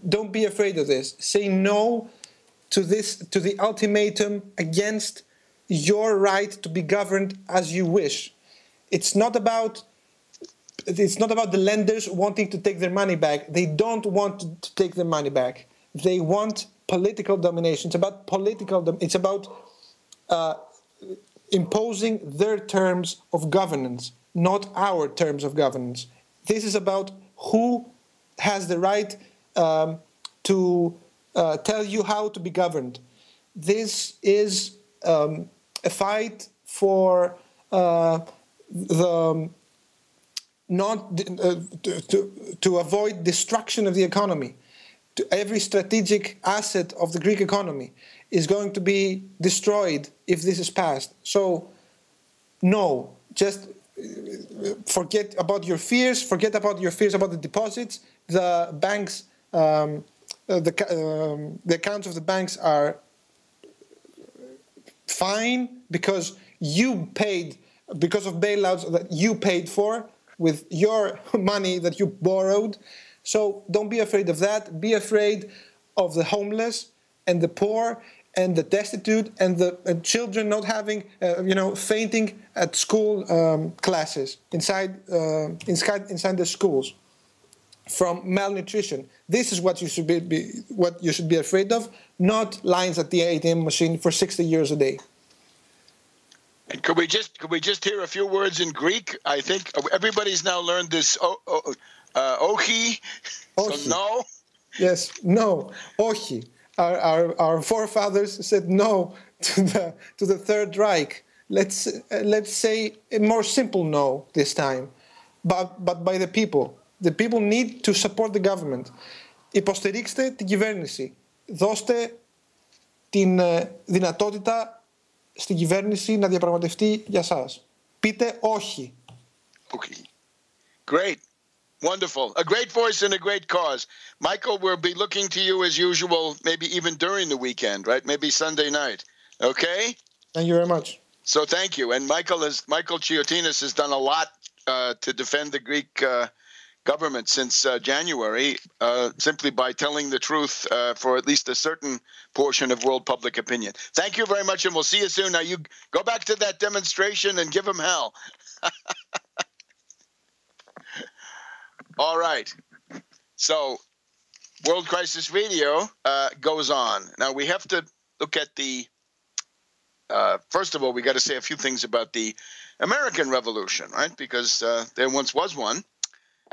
don't be afraid of this. Say no to this, to the ultimatum against your right to be governed as you wish. It's not about it's not about the lenders wanting to take their money back. They don't want to take their money back. They want political domination. It's about political. It's about uh, imposing their terms of governance, not our terms of governance. This is about who has the right um, to uh, tell you how to be governed. This is um, a fight for uh, the um, not uh, to, to, to avoid destruction of the economy to every strategic asset of the Greek economy is going to be destroyed if this is passed. So, no, just uh, forget about your fears, forget about your fears about the deposits. The banks, um, uh, the, um, the accounts of the banks are fine because you paid, because of bailouts that you paid for with your money that you borrowed. So don't be afraid of that. Be afraid of the homeless and the poor and the destitute and the children not having, uh, you know, fainting at school um, classes inside, uh, inside inside the schools from malnutrition. This is what you should be, be, what you should be afraid of, not lines at the ATM machine for 60 years a day. And could we just could we just hear a few words in Greek? I think everybody's now learned this. Oh, oh, uh, ochi. ochi. So no. Yes, no. Ochi. Our, our, our forefathers said no to the to the Third Reich. let's uh, let's say a more simple no this time, but but by the people. The people need to support the government. Υποστηρίξτε την κυβέρνηση. Δώστε την δυνατότητα στην κυβέρνηση να διαπραγματευτεί για σας. Πείτε όχι. Okay. Great. Wonderful. A great voice and a great cause. Michael, we'll be looking to you as usual, maybe even during the weekend, right? Maybe Sunday night. Okay? Thank you very much. So thank you. And Michael has Michael Chiotinis has done a lot uh, to defend the Greek uh, government since uh, January, uh, simply by telling the truth uh, for at least a certain portion of world public opinion. Thank you very much, and we'll see you soon. Now you go back to that demonstration and give them hell. All right. So, World Crisis Radio uh, goes on. Now we have to look at the. Uh, first of all, we got to say a few things about the American Revolution, right? Because uh, there once was one.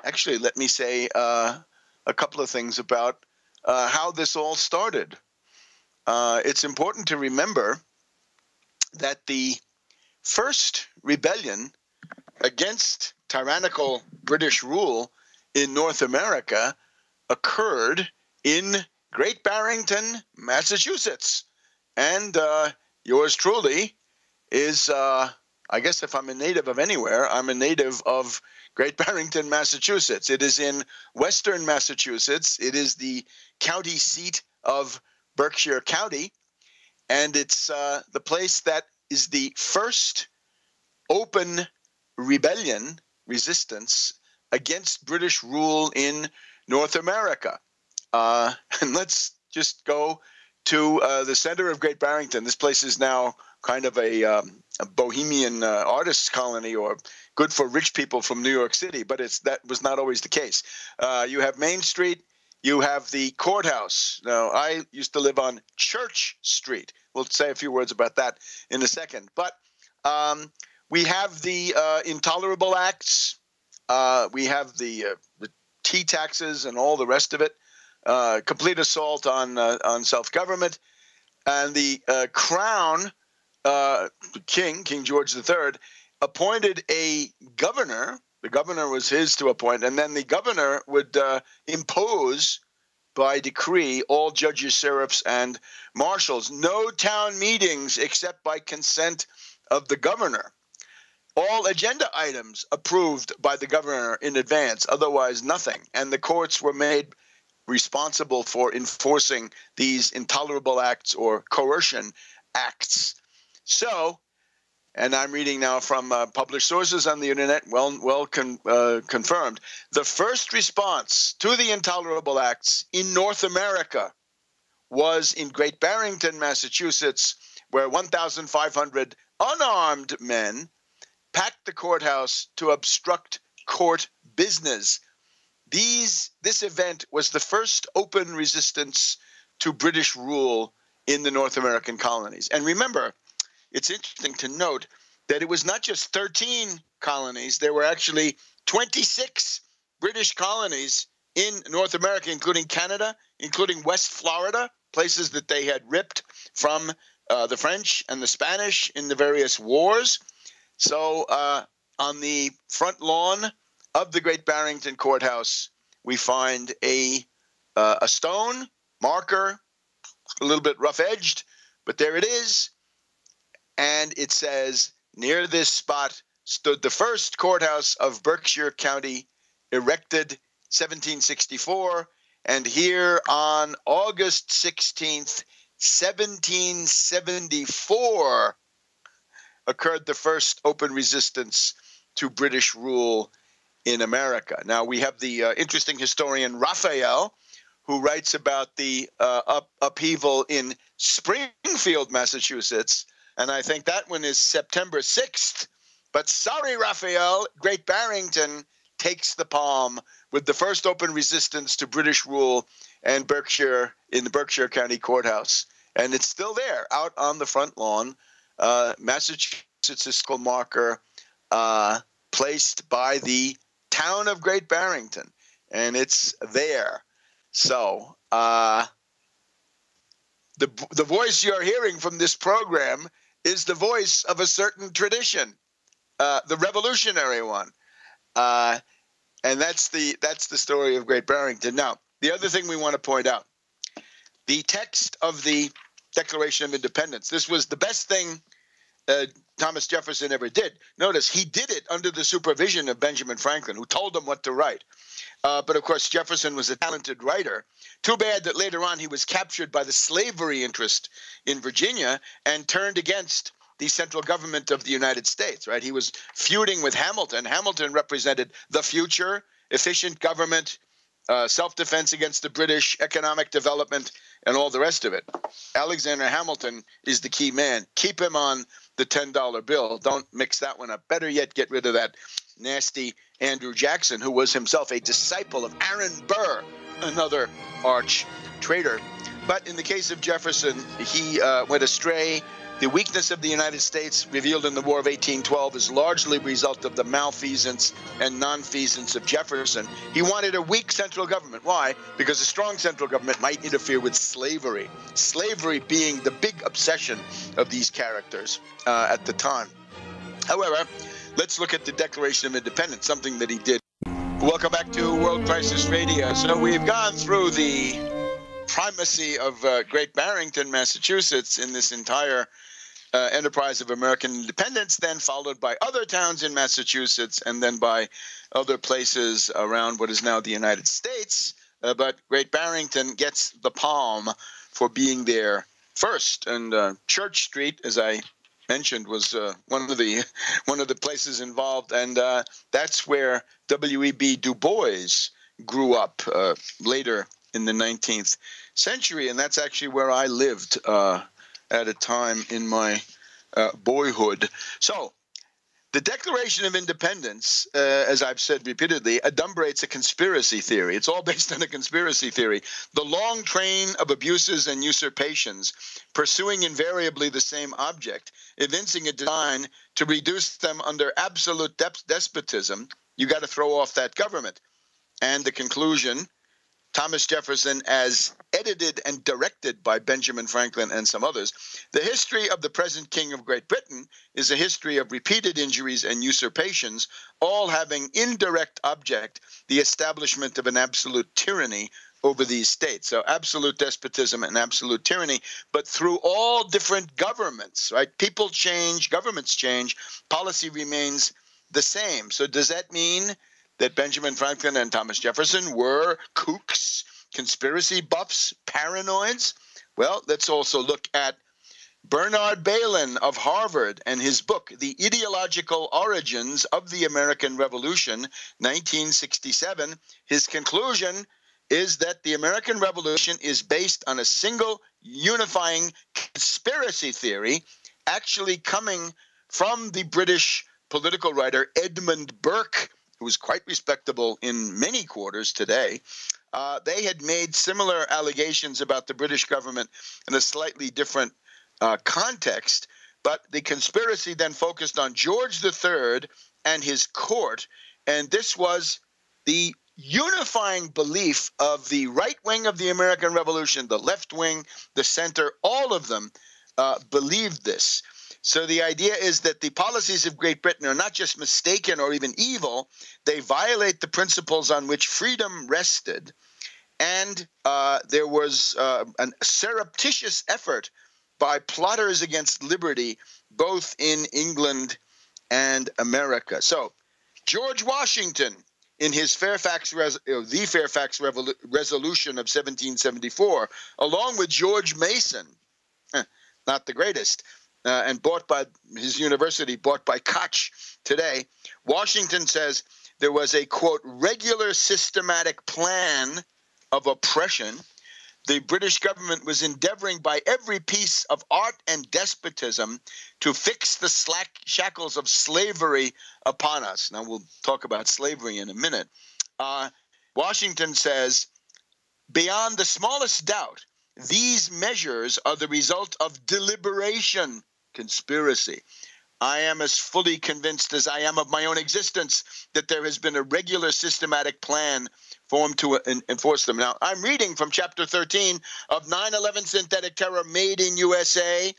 Actually, let me say uh, a couple of things about uh, how this all started. Uh, it's important to remember that the first rebellion against tyrannical British rule in North America occurred in Great Barrington, Massachusetts. And uh, yours truly is, uh, I guess, if I'm a native of anywhere, I'm a native of Great Barrington, Massachusetts. It is in western Massachusetts. It is the county seat of Berkshire County. And it's uh, the place that is the first open rebellion, resistance against British rule in North America. Uh, and let's just go to uh, the center of Great Barrington. This place is now kind of a, um, a bohemian uh, artists colony or good for rich people from New York City, but it's that was not always the case. Uh, you have Main Street, you have the courthouse. Now, I used to live on Church Street. We'll say a few words about that in a second. But um, we have the uh, intolerable acts uh, we have the, uh, the tea taxes and all the rest of it. Uh, complete assault on uh, on self government, and the uh, crown uh, king King George III appointed a governor. The governor was his to appoint, and then the governor would impose by decree all judges, sheriffs, and marshals. No town meetings except by consent of the governor all agenda items approved by the governor in advance, otherwise, nothing. And the courts were made responsible for enforcing these intolerable acts or coercion acts. So, and I'm reading now from uh, published sources on the internet, well, well con, uh, confirmed. The first response to the intolerable acts in North America was in Great Barrington, Massachusetts, where 1,500 unarmed men packed the courthouse to obstruct court business. These, this event was the first open resistance to British rule in the North American colonies. And remember, it's interesting to note that it was not just 13 colonies, there were actually 26 British colonies in North America, including Canada, including West Florida, places that they had ripped from uh, the French and the Spanish in the various wars. So uh, on the front lawn of the Great Barrington Courthouse, we find a uh, a stone marker, a little bit rough edged, but there it is, and it says near this spot stood the first courthouse of Berkshire County, erected 1764, and here on August 16th, 1774 occurred the first open resistance to British rule in America. Now, we have the uh, interesting historian Raphael, who writes about the uh, up, upheaval in Springfield, Massachusetts. And I think that one is September 6th. But sorry, Raphael, Great Barrington takes the palm with the first open resistance to British rule and Berkshire in the Berkshire County Courthouse. And it's still there out on the front lawn uh, Massachusetts fiscal marker uh, placed by the town of Great Barrington, and it's there. So uh, the the voice you're hearing from this program is the voice of a certain tradition, uh, the revolutionary one. Uh, and that's the that's the story of Great Barrington. Now, the other thing we want to point out, the text of the Declaration of Independence. This was the best thing uh, Thomas Jefferson ever did. Notice he did it under the supervision of Benjamin Franklin, who told him what to write. Uh, but of course, Jefferson was a talented writer. Too bad that later on he was captured by the slavery interest in Virginia and turned against the central government of the United States, right? He was feuding with Hamilton. Hamilton represented the future, efficient government, uh, self defense against the British, economic development, and all the rest of it. Alexander Hamilton is the key man. Keep him on the $10 bill. Don't mix that one up. Better yet, get rid of that nasty Andrew Jackson, who was himself a disciple of Aaron Burr, another arch traitor. But in the case of Jefferson, he uh, went astray the weakness of the United States, revealed in the War of 1812, is largely a result of the malfeasance and nonfeasance of Jefferson. He wanted a weak central government. Why? Because a strong central government might interfere with slavery. Slavery being the big obsession of these characters uh, at the time. However, let's look at the Declaration of Independence, something that he did. Welcome back to World Crisis Radio. So we've gone through the primacy of uh, Great Barrington, Massachusetts, in this entire uh, enterprise of American independence, then followed by other towns in Massachusetts, and then by other places around what is now the United States. Uh, but Great Barrington gets the palm for being there first. And uh, Church Street, as I mentioned, was uh, one of the one of the places involved, and uh, that's where W.E.B. Du Bois grew up uh, later in the 19th century, and that's actually where I lived at a time in my uh, boyhood. So, the Declaration of Independence, uh, as I've said repeatedly, adumbrates a conspiracy theory. It's all based on a conspiracy theory. The long train of abuses and usurpations, pursuing invariably the same object, evincing a design to reduce them under absolute despotism. You got to throw off that government. And the conclusion Thomas Jefferson as edited and directed by Benjamin Franklin and some others. The history of the present King of Great Britain is a history of repeated injuries and usurpations, all having indirect object the establishment of an absolute tyranny over these states. So absolute despotism and absolute tyranny, but through all different governments, right? People change, governments change, policy remains the same. So does that mean that Benjamin Franklin and Thomas Jefferson were kooks, conspiracy buffs, paranoids? Well, let's also look at Bernard Bailyn of Harvard and his book, The Ideological Origins of the American Revolution, 1967. His conclusion is that the American Revolution is based on a single unifying conspiracy theory, actually coming from the British political writer Edmund Burke who was quite respectable in many quarters today, uh, they had made similar allegations about the British government in a slightly different uh, context. But the conspiracy then focused on George III and his court, and this was the unifying belief of the right wing of the American Revolution, the left wing, the center, all of them uh, believed this. So the idea is that the policies of Great Britain are not just mistaken or even evil, they violate the principles on which freedom rested. And uh, there was uh, a surreptitious effort by plotters against liberty, both in England and America. So, George Washington, in his Fairfax, uh, the Fairfax Revol- Resolution of 1774, along with George Mason, not the greatest, uh, and bought by his university, bought by Koch today. Washington says there was a quote regular systematic plan of oppression. The British government was endeavoring by every piece of art and despotism to fix the slack shackles of slavery upon us. Now, we'll talk about slavery in a minute. Uh, Washington says, beyond the smallest doubt, these measures are the result of deliberation conspiracy. I am as fully convinced as I am of my own existence that there has been a regular systematic plan formed to uh, enforce them. Now, I'm reading from chapter 13 of 9 11 Synthetic Terror Made in USA.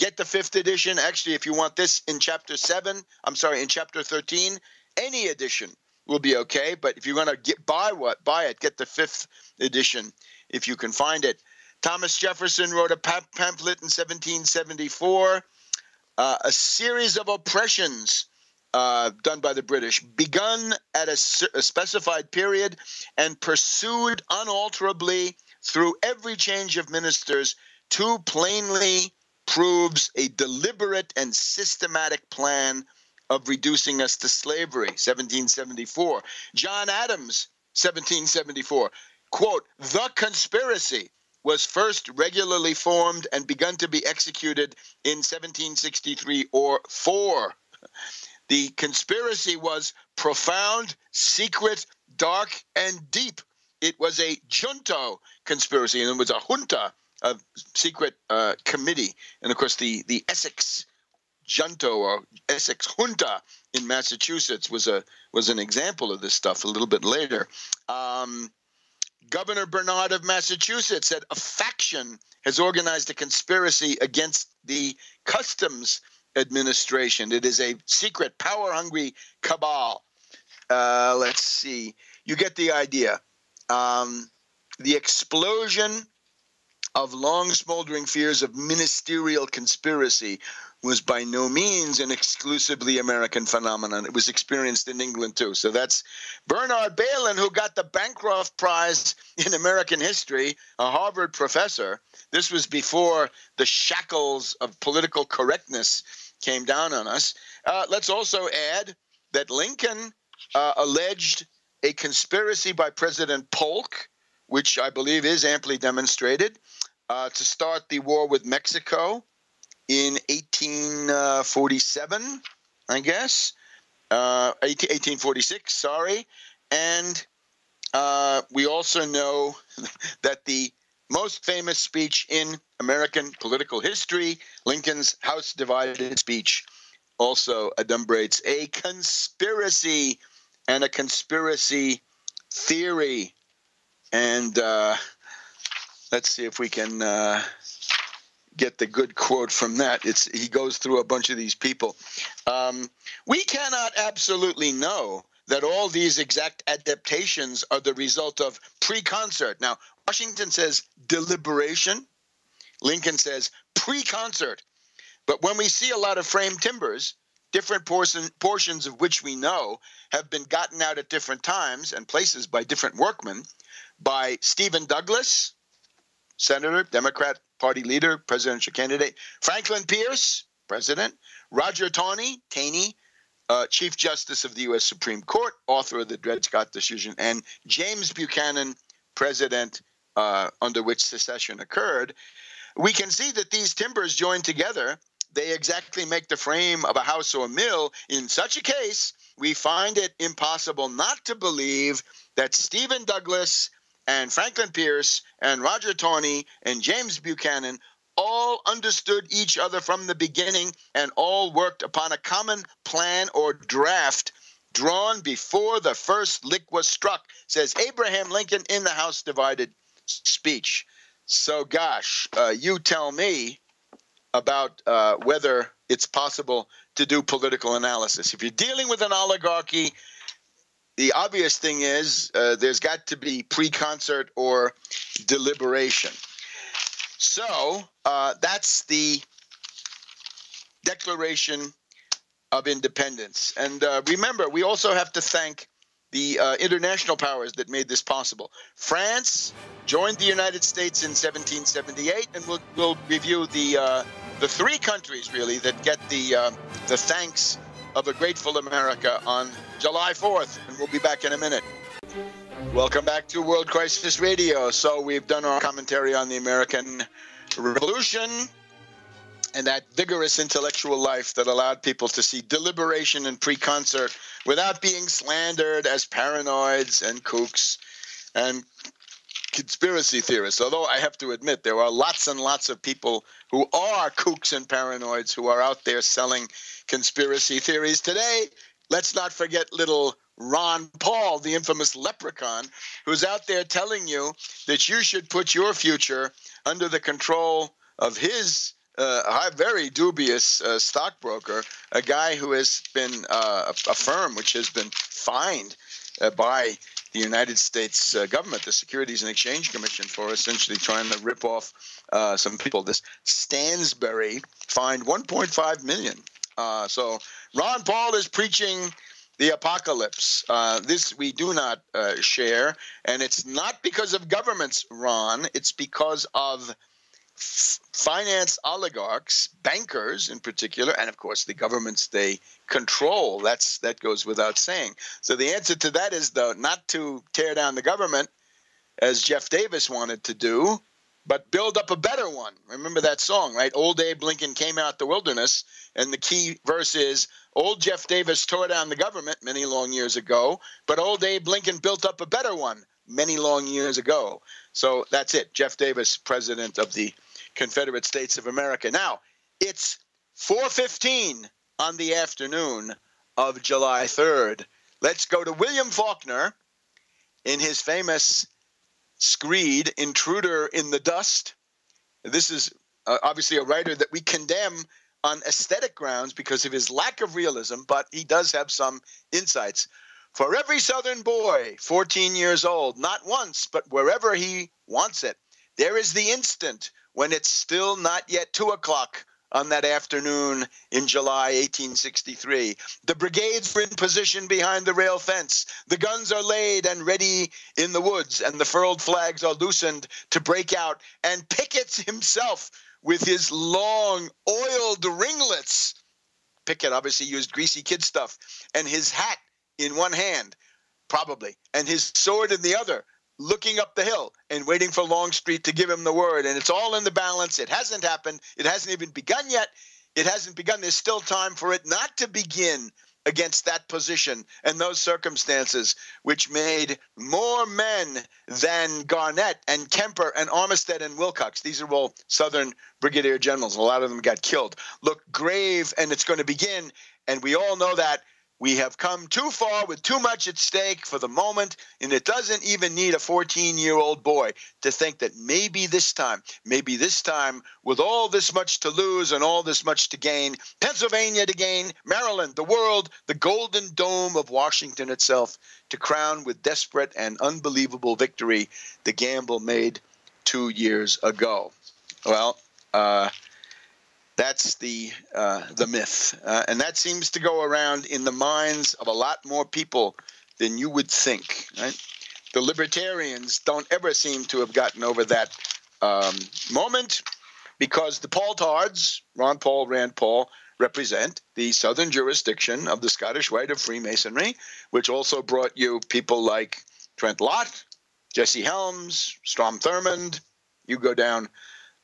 get the fifth edition. Actually, if you want this in chapter seven, I'm sorry, in chapter 13, any edition will be okay. But if you're going to get buy what buy it, get the fifth edition if you can find it. Thomas Jefferson wrote a pamphlet in 1774, uh, a series of oppressions uh, done by the British, begun at a, a specified period and pursued unalterably through every change of ministers, too plainly proves a deliberate and systematic plan of reducing us to slavery, 1774. John Adams, 1774. Quote, the conspiracy was first regularly formed and begun to be executed in 1763 or 4. The conspiracy was profound, secret, dark, and deep. It was a junto conspiracy, and it was a junta, a secret uh, committee. And of course, the, the Essex junto or Essex junta in Massachusetts was a was an example of this stuff a little bit later. Um, Governor Bernard of Massachusetts said a faction has organized a conspiracy against the customs administration. It is a secret, power hungry cabal. Uh, let's see. You get the idea. Um, the explosion of long smoldering fears of ministerial conspiracy was by no means an exclusively American phenomenon. It was experienced in England too. So that's Bernard Bailyn, who got the Bancroft Prize in American History, a Harvard professor. This was before the shackles of political correctness came down on us. Uh, let's also add that Lincoln uh, alleged a conspiracy by President Polk, which I believe is amply demonstrated, uh, to start the war with Mexico in 1847, I guess. Uh, 1846, sorry. And uh, we also know that the most famous speech in American political history, Lincoln's House Divided speech, also adumbrates a conspiracy and a conspiracy theory. And uh, let's see if we can uh, get the good quote from that. It's he goes through a bunch of these people. Um, we cannot absolutely know that all these exact adaptations are the result of pre-concert. Now, Washington says deliberation. Lincoln says pre-concert. But when we see a lot of frame timbers, different portion, portions of which we know have been gotten out at different times and places by different workmen, by Stephen Douglas, Senator, Democrat Party leader, presidential candidate, Franklin Pierce, president, Roger Taney, Taney, uh, Chief Justice of the U.S. Supreme Court, author of the Dred Scott decision, and James Buchanan, president uh, under which secession occurred, we can see that these timbers joined together, they exactly make the frame of a house or a mill. In such a case, we find it impossible not to believe that Stephen Douglas and Franklin Pierce and Roger Taney and James Buchanan all understood each other from the beginning and all worked upon a common plan or draft drawn before the first lick was struck, says Abraham Lincoln in the House Divided speech. So, gosh, uh, you tell me about uh, whether it's possible to do political analysis. If you're dealing with an oligarchy, the obvious thing is uh, there's got to be pre-concert or deliberation. So uh, that's the Declaration of Independence. And uh, remember, we also have to thank the uh, international powers that made this possible. France joined the United States in 1778, and we'll, we'll review the uh, the three countries really that get the uh, the thanks of a grateful America on July 4th, and we'll be back in a minute. Welcome back to World Crisis Radio. So we've done our commentary on the American Revolution and that vigorous intellectual life that allowed people to see deliberation and pre-concert without being slandered as paranoids and kooks and conspiracy theorists. Although I have to admit, there are lots and lots of people who are kooks and paranoids who are out there selling conspiracy theories. Today, let's not forget little Ron Paul, the infamous leprechaun, who's out there telling you that you should put your future under the control of his uh, very dubious uh, stockbroker, a guy who has been uh, a firm which has been fined uh, by the United States uh, government, the Securities and Exchange Commission, for essentially trying to rip off uh, some people. This Stansberry fined 1.5 million. So Ron Paul is preaching the apocalypse. Uh, this we do not uh, share, and it's not because of governments, Ron. It's because of f- finance oligarchs, bankers in particular, and of course the governments they control. That's that goes without saying. So the answer to that is though not to tear down the government, as Jeff Davis wanted to do, but build up a better one. Remember that song, right? Old Abe Lincoln came out the wilderness, and the key verse is Old Jeff Davis tore down the government many long years ago, but old Abe Lincoln built up a better one many long years ago. So that's it. Jeff Davis, president of the Confederate States of America. Now, it's 4:15 on the afternoon of July 3rd. Let's go to William Faulkner in his famous screed Intruder in the Dust. This is uh, obviously a writer that we condemn on aesthetic grounds because of his lack of realism, but he does have some insights. For every Southern boy, 14 years old, not once, but wherever he wants it, there is the instant when it's still not yet two o'clock on that afternoon in July 1863. The brigades were in position behind the rail fence. The guns are laid and ready in the woods, and the furled flags are loosened to break out. And Pickett's himself, with his long, oiled ringlets, Pickett obviously used greasy kid stuff, and his hat in one hand, probably, and his sword in the other, looking up the hill and waiting for Longstreet to give him the word. And it's all in the balance. It hasn't happened. It hasn't even begun yet. It hasn't begun. There's still time for it not to begin against that position and those circumstances, which made more men than Garnett and Kemper and Armistead and Wilcox. These are all Southern brigadier generals. A lot of them got killed. Look grave, and it's going to begin. And we all know that we have come too far with too much at stake for the moment, and it doesn't even need a 14 year old boy to think that maybe this time, maybe this time, with all this much to lose and all this much to gain, Pennsylvania to gain, Maryland, the world, the golden dome of Washington itself, to crown with desperate and unbelievable victory the gamble made two years ago. Well, uh, that's the uh, the myth, uh, and that seems to go around in the minds of a lot more people than you would think. Right? The libertarians don't ever seem to have gotten over that um, moment because the Paultards, Ron Paul, Rand Paul, represent the southern jurisdiction of the Scottish Rite of Freemasonry, which also brought you people like Trent Lott, Jesse Helms, Strom Thurmond. You go down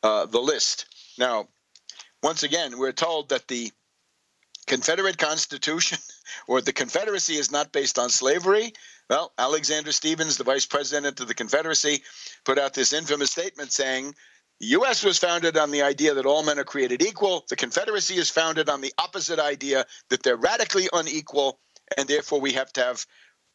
uh, the list. Now, once again, we're told that the Confederate Constitution or the Confederacy is not based on slavery. Well, Alexander Stephens, the vice president of the Confederacy, put out this infamous statement saying the U.S. was founded on the idea that all men are created equal. The Confederacy is founded on the opposite idea that they're radically unequal, and therefore we have to have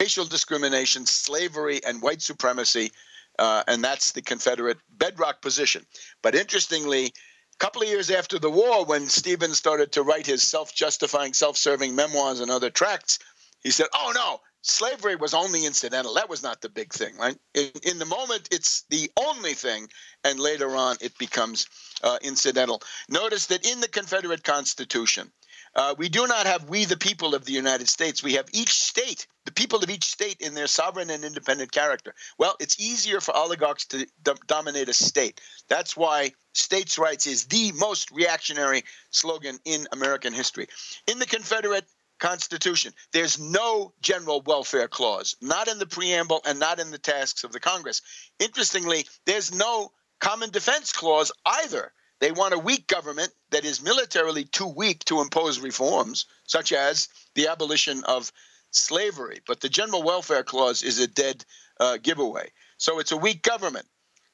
racial discrimination, slavery, and white supremacy. Uh, and that's the Confederate bedrock position. But interestingly, couple of years after the war, when Stephens started to write his self justifying, self serving memoirs and other tracts, he said, Oh, no, slavery was only incidental. That was not the big thing, right? In, in the moment, it's the only thing, and later on, it becomes uh, incidental. Notice that in the Confederate Constitution, uh, we do not have we the people of the United States. We have each state, the people of each state in their sovereign and independent character. Well, it's easier for oligarchs to do- dominate a state. That's why states' rights is the most reactionary slogan in American history. In the Confederate Constitution, there's no general welfare clause, not in the preamble and not in the tasks of the Congress. Interestingly, there's no common defense clause either. They want a weak government that is militarily too weak to impose reforms, such as the abolition of slavery. But the General Welfare Clause is a dead uh, giveaway. So it's a weak government.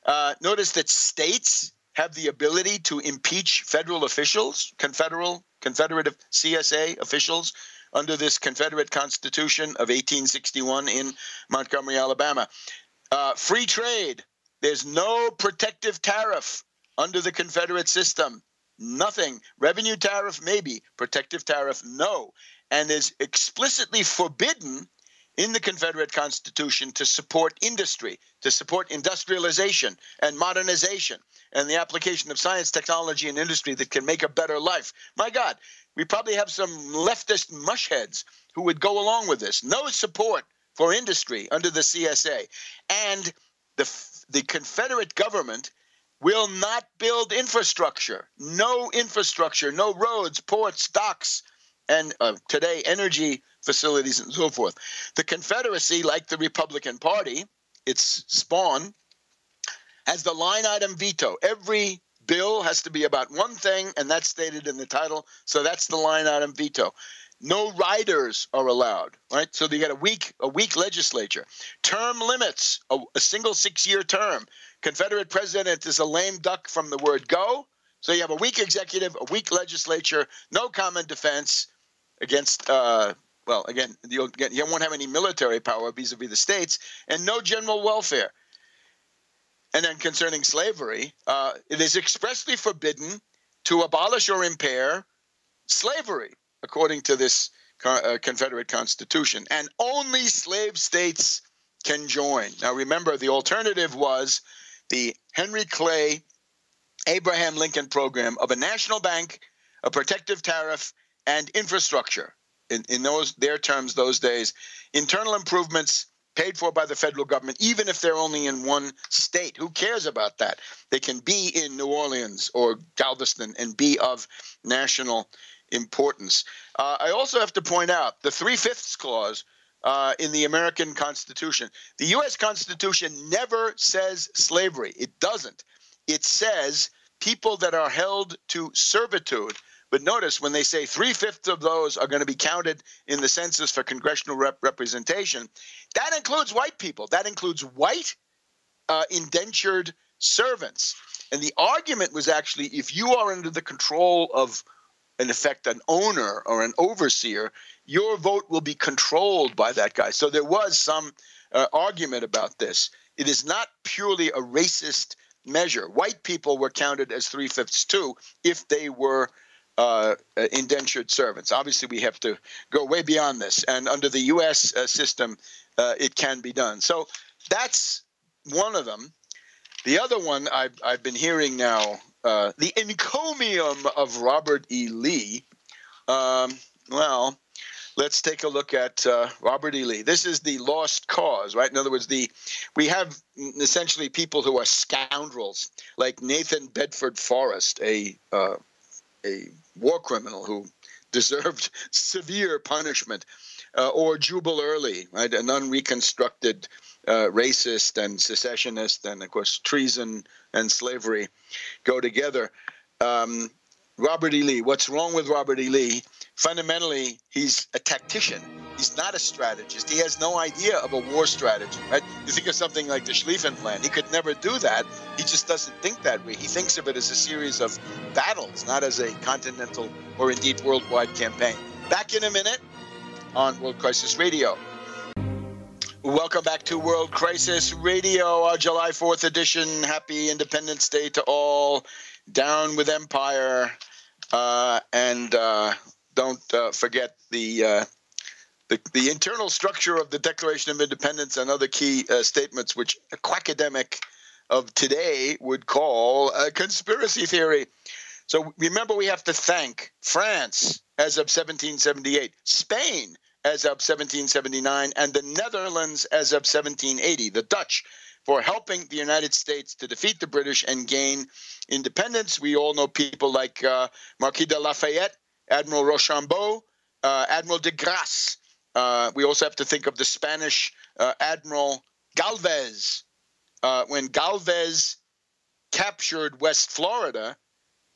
Uh, notice that states have the ability to impeach federal officials, confederal, Confederate CSA officials, under this Confederate Constitution of 1861 in Montgomery, Alabama. Uh, free trade. There's no protective tariff under the Confederate system. Nothing. Revenue tariff, maybe. Protective tariff, no. And is explicitly forbidden in the Confederate Constitution to support industry, to support industrialization and modernization and the application of science, technology, and industry that can make a better life. My God, we probably have some leftist mushheads who would go along with this. No support for industry under the CSA. And the, the Confederate government will not build infrastructure. No infrastructure, no roads, ports, docks, and uh, today energy facilities and so forth. The Confederacy, like the Republican Party, its spawn, has the line item veto. Every bill has to be about one thing, and that's stated in the title. So that's the line item veto. No riders are allowed, right? So you got a weak, a weak legislature. Term limits, a, a single six-year term. Confederate president is a lame duck from the word go. So you have a weak executive, a weak legislature, no common defense against. Uh, well, again, you won't have any military power vis-a-vis the states, and no general welfare. And then concerning slavery, uh, it is expressly forbidden to abolish or impair slavery, according to this uh, Confederate Constitution. And only slave states can join. Now, remember, the alternative was the Henry Clay Abraham Lincoln program of a national bank, a protective tariff, and infrastructure. In, in those their terms, those days, internal improvements paid for by the federal government, even if they're only in one state. Who cares about that? They can be in New Orleans or Galveston and be of national importance. Uh, I also have to point out the three fifths clause uh, in the American Constitution. The U.S. Constitution never says slavery, it doesn't. It says people that are held to servitude but notice when they say three fifths of those are going to be counted in the census for congressional rep- representation, that includes white people. That includes white uh, indentured servants. And the argument was actually if you are under the control of, in effect, an owner or an overseer, your vote will be controlled by that guy. So there was some uh, argument about this. It is not purely a racist measure. White people were counted as three fifths too if they were uh, indentured servants. Obviously, we have to go way beyond this, and under the U.S. Uh, system, uh, it can be done. So that's one of them. The other one I've, I've been hearing now, uh, the encomium of Robert E. Lee. Um, well, let's take a look at uh, Robert E. Lee. This is the lost cause, right? In other words, the we have essentially people who are scoundrels, like Nathan Bedford Forrest, a uh, a war criminal who deserved severe punishment, uh, or Jubal Early, right, an unreconstructed uh, racist and secessionist, and of course treason and slavery go together. Um, Robert E. Lee. What's wrong with Robert E. Lee? Fundamentally, he's a tactician. He's not a strategist. He has no idea of a war strategy. Right? You think of something like the Schlieffen Plan. He could never do that. He just doesn't think that way. He thinks of it as a series of battles, not as a continental or indeed worldwide campaign. Back in a minute on World Crisis Radio. Welcome back to World Crisis Radio, our July 4th edition. Happy Independence Day to all. Down with Empire. Uh, and uh, don't uh, forget the, uh, the, the internal structure of the Declaration of Independence and other key uh, statements, which a quackademic of today would call a conspiracy theory. So remember, we have to thank France as of 1778, Spain as of 1779, and the Netherlands as of 1780, the Dutch for helping the United States to defeat the British and gain independence. We all know people like uh, Marquis de Lafayette, Admiral Rochambeau, uh, Admiral de Grasse. Uh, we also have to think of the Spanish uh, Admiral Galvez. Uh, when Galvez captured West Florida,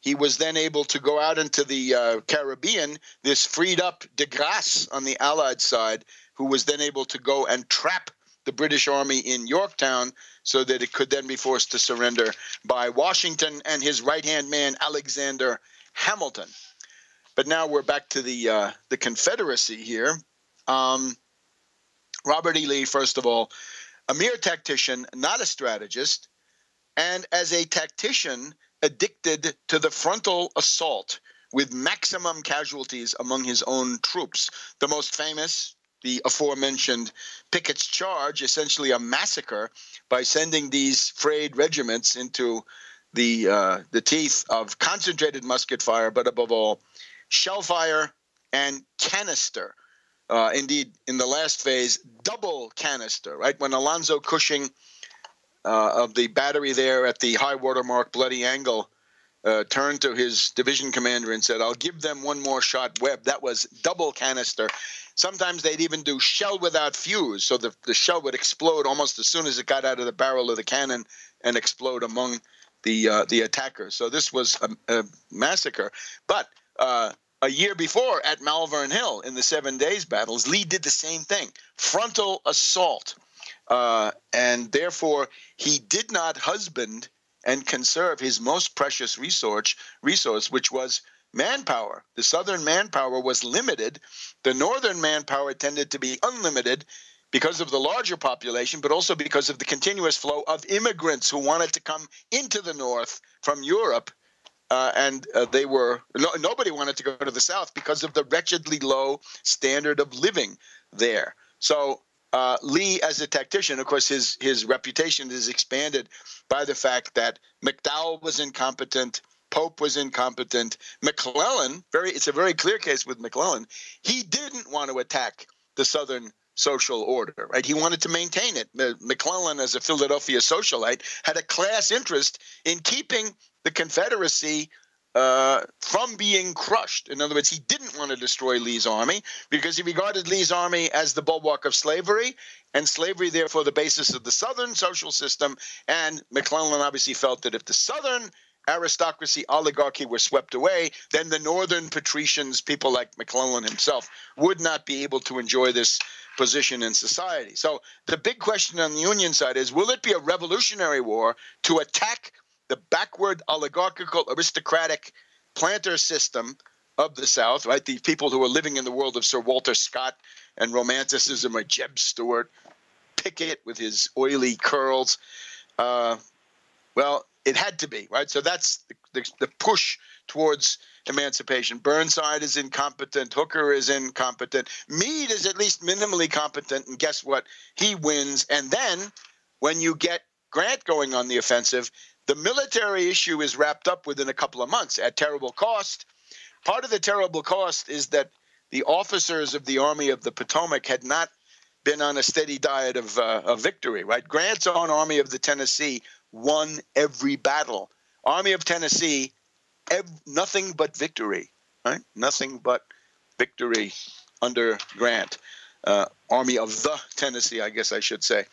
he was then able to go out into the uh, Caribbean. This freed up de Grasse on the Allied side, who was then able to go and trap the British Army in Yorktown so that it could then be forced to surrender by Washington and his right hand man, Alexander Hamilton. But now we're back to the, uh, the Confederacy here. Um, Robert E. Lee, first of all, a mere tactician, not a strategist, and as a tactician, addicted to the frontal assault with maximum casualties among his own troops. The most famous, the aforementioned Pickett's Charge, essentially a massacre by sending these frayed regiments into the uh, the teeth of concentrated musket fire, but above all, shell fire and canister. Uh, indeed, in the last phase, double canister. Right when Alonzo Cushing uh, of the battery there at the high watermark Bloody Angle uh, turned to his division commander and said, I'll give them one more shot, Webb. That was double canister. Sometimes they'd even do shell without fuse, so the, the shell would explode almost as soon as it got out of the barrel of the cannon and explode among the uh, the attackers. So this was a, a massacre. But uh, a year before at Malvern Hill in the Seven Days battles, Lee did the same thing frontal assault. Uh, and therefore, he did not husband and conserve his most precious resource, resource, which was manpower. The southern manpower was limited. The northern manpower tended to be unlimited because of the larger population, but also because of the continuous flow of immigrants who wanted to come into the north from Europe. Uh, and uh, they were no, nobody wanted to go to the south because of the wretchedly low standard of living there. So uh, Lee, as a tactician, of course, his his reputation is expanded by the fact that McDowell was incompetent, Pope was incompetent, McClellan. Very, it's a very clear case with McClellan. He didn't want to attack the Southern social order, right? He wanted to maintain it. McClellan, as a Philadelphia socialite, had a class interest in keeping the Confederacy uh, from being crushed. In other words, he didn't want to destroy Lee's army because he regarded Lee's army as the bulwark of slavery, and slavery, therefore, the basis of the Southern social system. And McClellan obviously felt that if the Southern aristocracy, oligarchy were swept away, then the Northern patricians, people like McClellan himself, would not be able to enjoy this position in society. So the big question on the Union side is will it be a revolutionary war to attack the backward oligarchical aristocratic planter system of the South, right? The people who are living in the world of Sir Walter Scott and romanticism, or Jeb Stuart, Pickett with his oily curls. Uh, well, it had to be, right? So that's the, the, the push towards emancipation. Burnside is incompetent. Hooker is incompetent. Meade is at least minimally competent. And guess what? He wins. And then when you get Grant going on the offensive, the military issue is wrapped up within a couple of months at terrible cost. Part of the terrible cost is that the officers of the Army of the Potomac had not been on a steady diet of, uh, of victory, right? Grant's own Army of the Tennessee won every battle. Army of Tennessee, ev- nothing but victory, right? Nothing but victory under Grant. Uh, Army of the Tennessee, I guess I should say.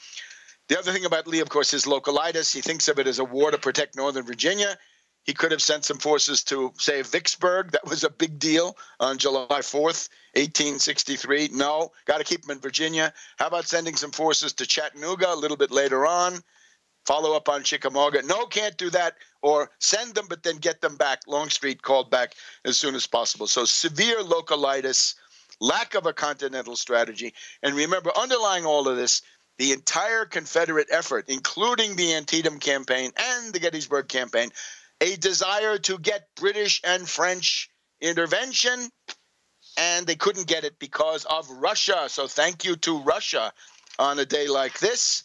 The other thing about Lee, of course, is localitis. He thinks of it as a war to protect Northern Virginia. He could have sent some forces to, save Vicksburg. That was a big deal on July 4th, 1863. No, got to keep him in Virginia. How about sending some forces to Chattanooga a little bit later on? Follow up on Chickamauga. No, can't do that. Or send them, but then get them back. Longstreet called back as soon as possible. So severe localitis, lack of a continental strategy. And remember, underlying all of this the entire Confederate effort, including the Antietam campaign and the Gettysburg campaign, a desire to get British and French intervention, and they couldn't get it because of Russia. So thank you to Russia on a day like this,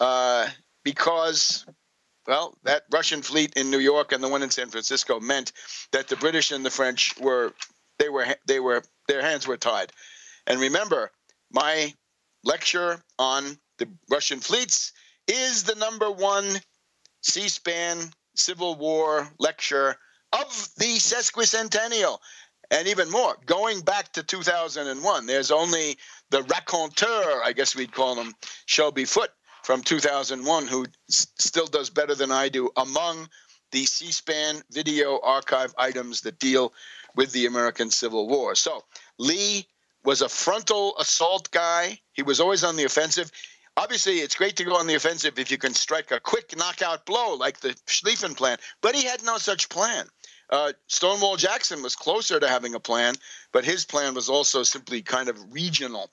uh, because well, that Russian fleet in New York and the one in San Francisco meant that the British and the French were they were they were their hands were tied. And remember, my lecture on the Russian fleets is the number one C SPAN Civil War lecture of the sesquicentennial. And even more, going back to 2001, there's only the raconteur, I guess we'd call him, Shelby Foote from 2001, who s- still does better than I do among the C SPAN video archive items that deal with the American Civil War. So Lee was a frontal assault guy. He was always on the offensive. Obviously, it's great to go on the offensive if you can strike a quick knockout blow like the Schlieffen plan, but he had no such plan. Uh, Stonewall Jackson was closer to having a plan, but his plan was also simply kind of regional.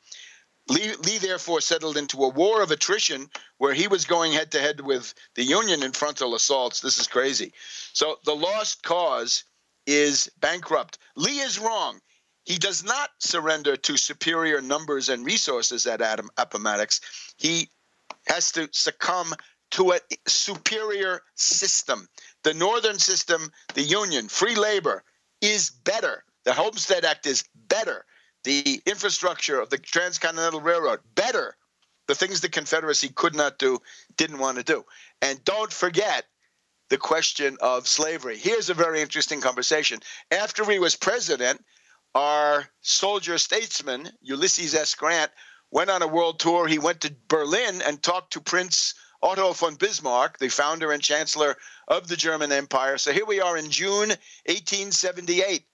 Lee, Lee, therefore, settled into a war of attrition where he was going head to head with the Union in frontal assaults. This is crazy. So the lost cause is bankrupt. Lee is wrong. He does not surrender to superior numbers and resources at Adam Appomattox. He has to succumb to a superior system. The Northern system, the Union, free labor, is better. The Homestead Act is better the infrastructure of the Transcontinental Railroad better. The things the Confederacy could not do, didn't want to do. And don't forget the question of slavery. Here's a very interesting conversation. After he was president, our soldier statesman, Ulysses S. Grant, went on a world tour. He went to Berlin and talked to Prince Otto von Bismarck, the founder and chancellor of the German Empire. So here we are in June 1878.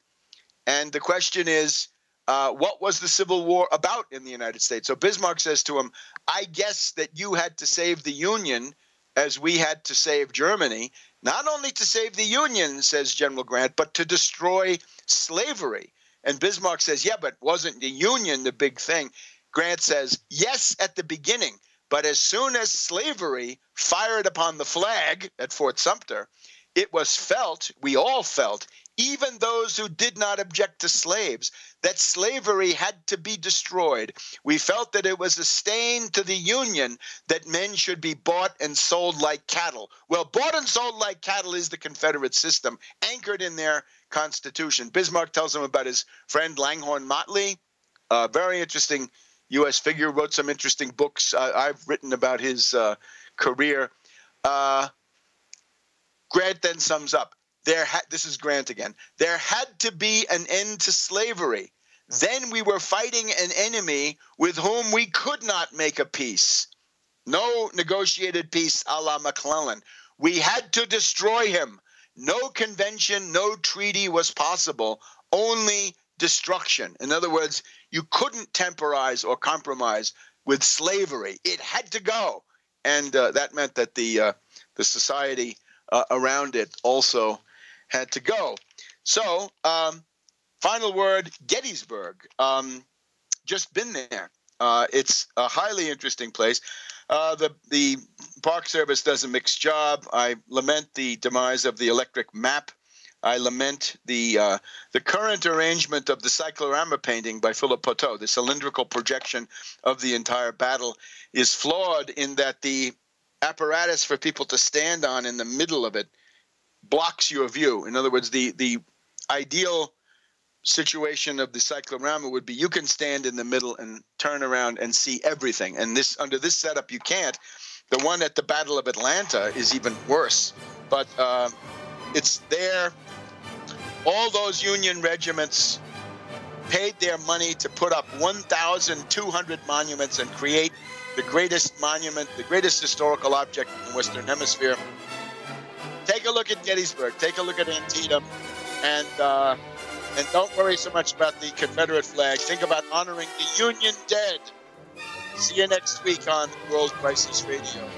And the question is uh, what was the Civil War about in the United States? So Bismarck says to him, I guess that you had to save the Union as we had to save Germany, not only to save the Union, says General Grant, but to destroy slavery. And Bismarck says, Yeah, but wasn't the Union the big thing? Grant says, Yes, at the beginning. But as soon as slavery fired upon the flag at Fort Sumter, it was felt, we all felt, even those who did not object to slaves, that slavery had to be destroyed. We felt that it was a stain to the Union that men should be bought and sold like cattle. Well, bought and sold like cattle is the Confederate system, anchored in their Constitution. Bismarck tells him about his friend Langhorne Motley, a very interesting U.S. figure, wrote some interesting books. Uh, I've written about his uh, career. Uh, Grant then sums up there ha- this is Grant again. There had to be an end to slavery. Then we were fighting an enemy with whom we could not make a peace. No negotiated peace a la McClellan. We had to destroy him. No convention, no treaty was possible, only destruction. In other words, you couldn't temporize or compromise with slavery. It had to go. And uh, that meant that the, uh, the society uh, around it also had to go. So, um, final word Gettysburg. Um, just been there. Uh, it's a highly interesting place. Uh, the the Park Service does a mixed job. I lament the demise of the electric map. I lament the uh, the current arrangement of the cyclorama painting by Philippoteaux. The cylindrical projection of the entire battle is flawed in that the apparatus for people to stand on in the middle of it blocks your view. In other words, the the ideal situation of the cyclorama would be you can stand in the middle and turn around and see everything. And this under this setup you can't. The one at the Battle of Atlanta is even worse. But uh, it's there. All those Union regiments paid their money to put up 1,200 monuments and create the greatest monument, the greatest historical object in the Western Hemisphere take a look at Gettysburg, take a look at Antietam, and uh, and don't worry so much about the Confederate flag. Think about honoring the Union dead. See you next week on World Crisis Radio.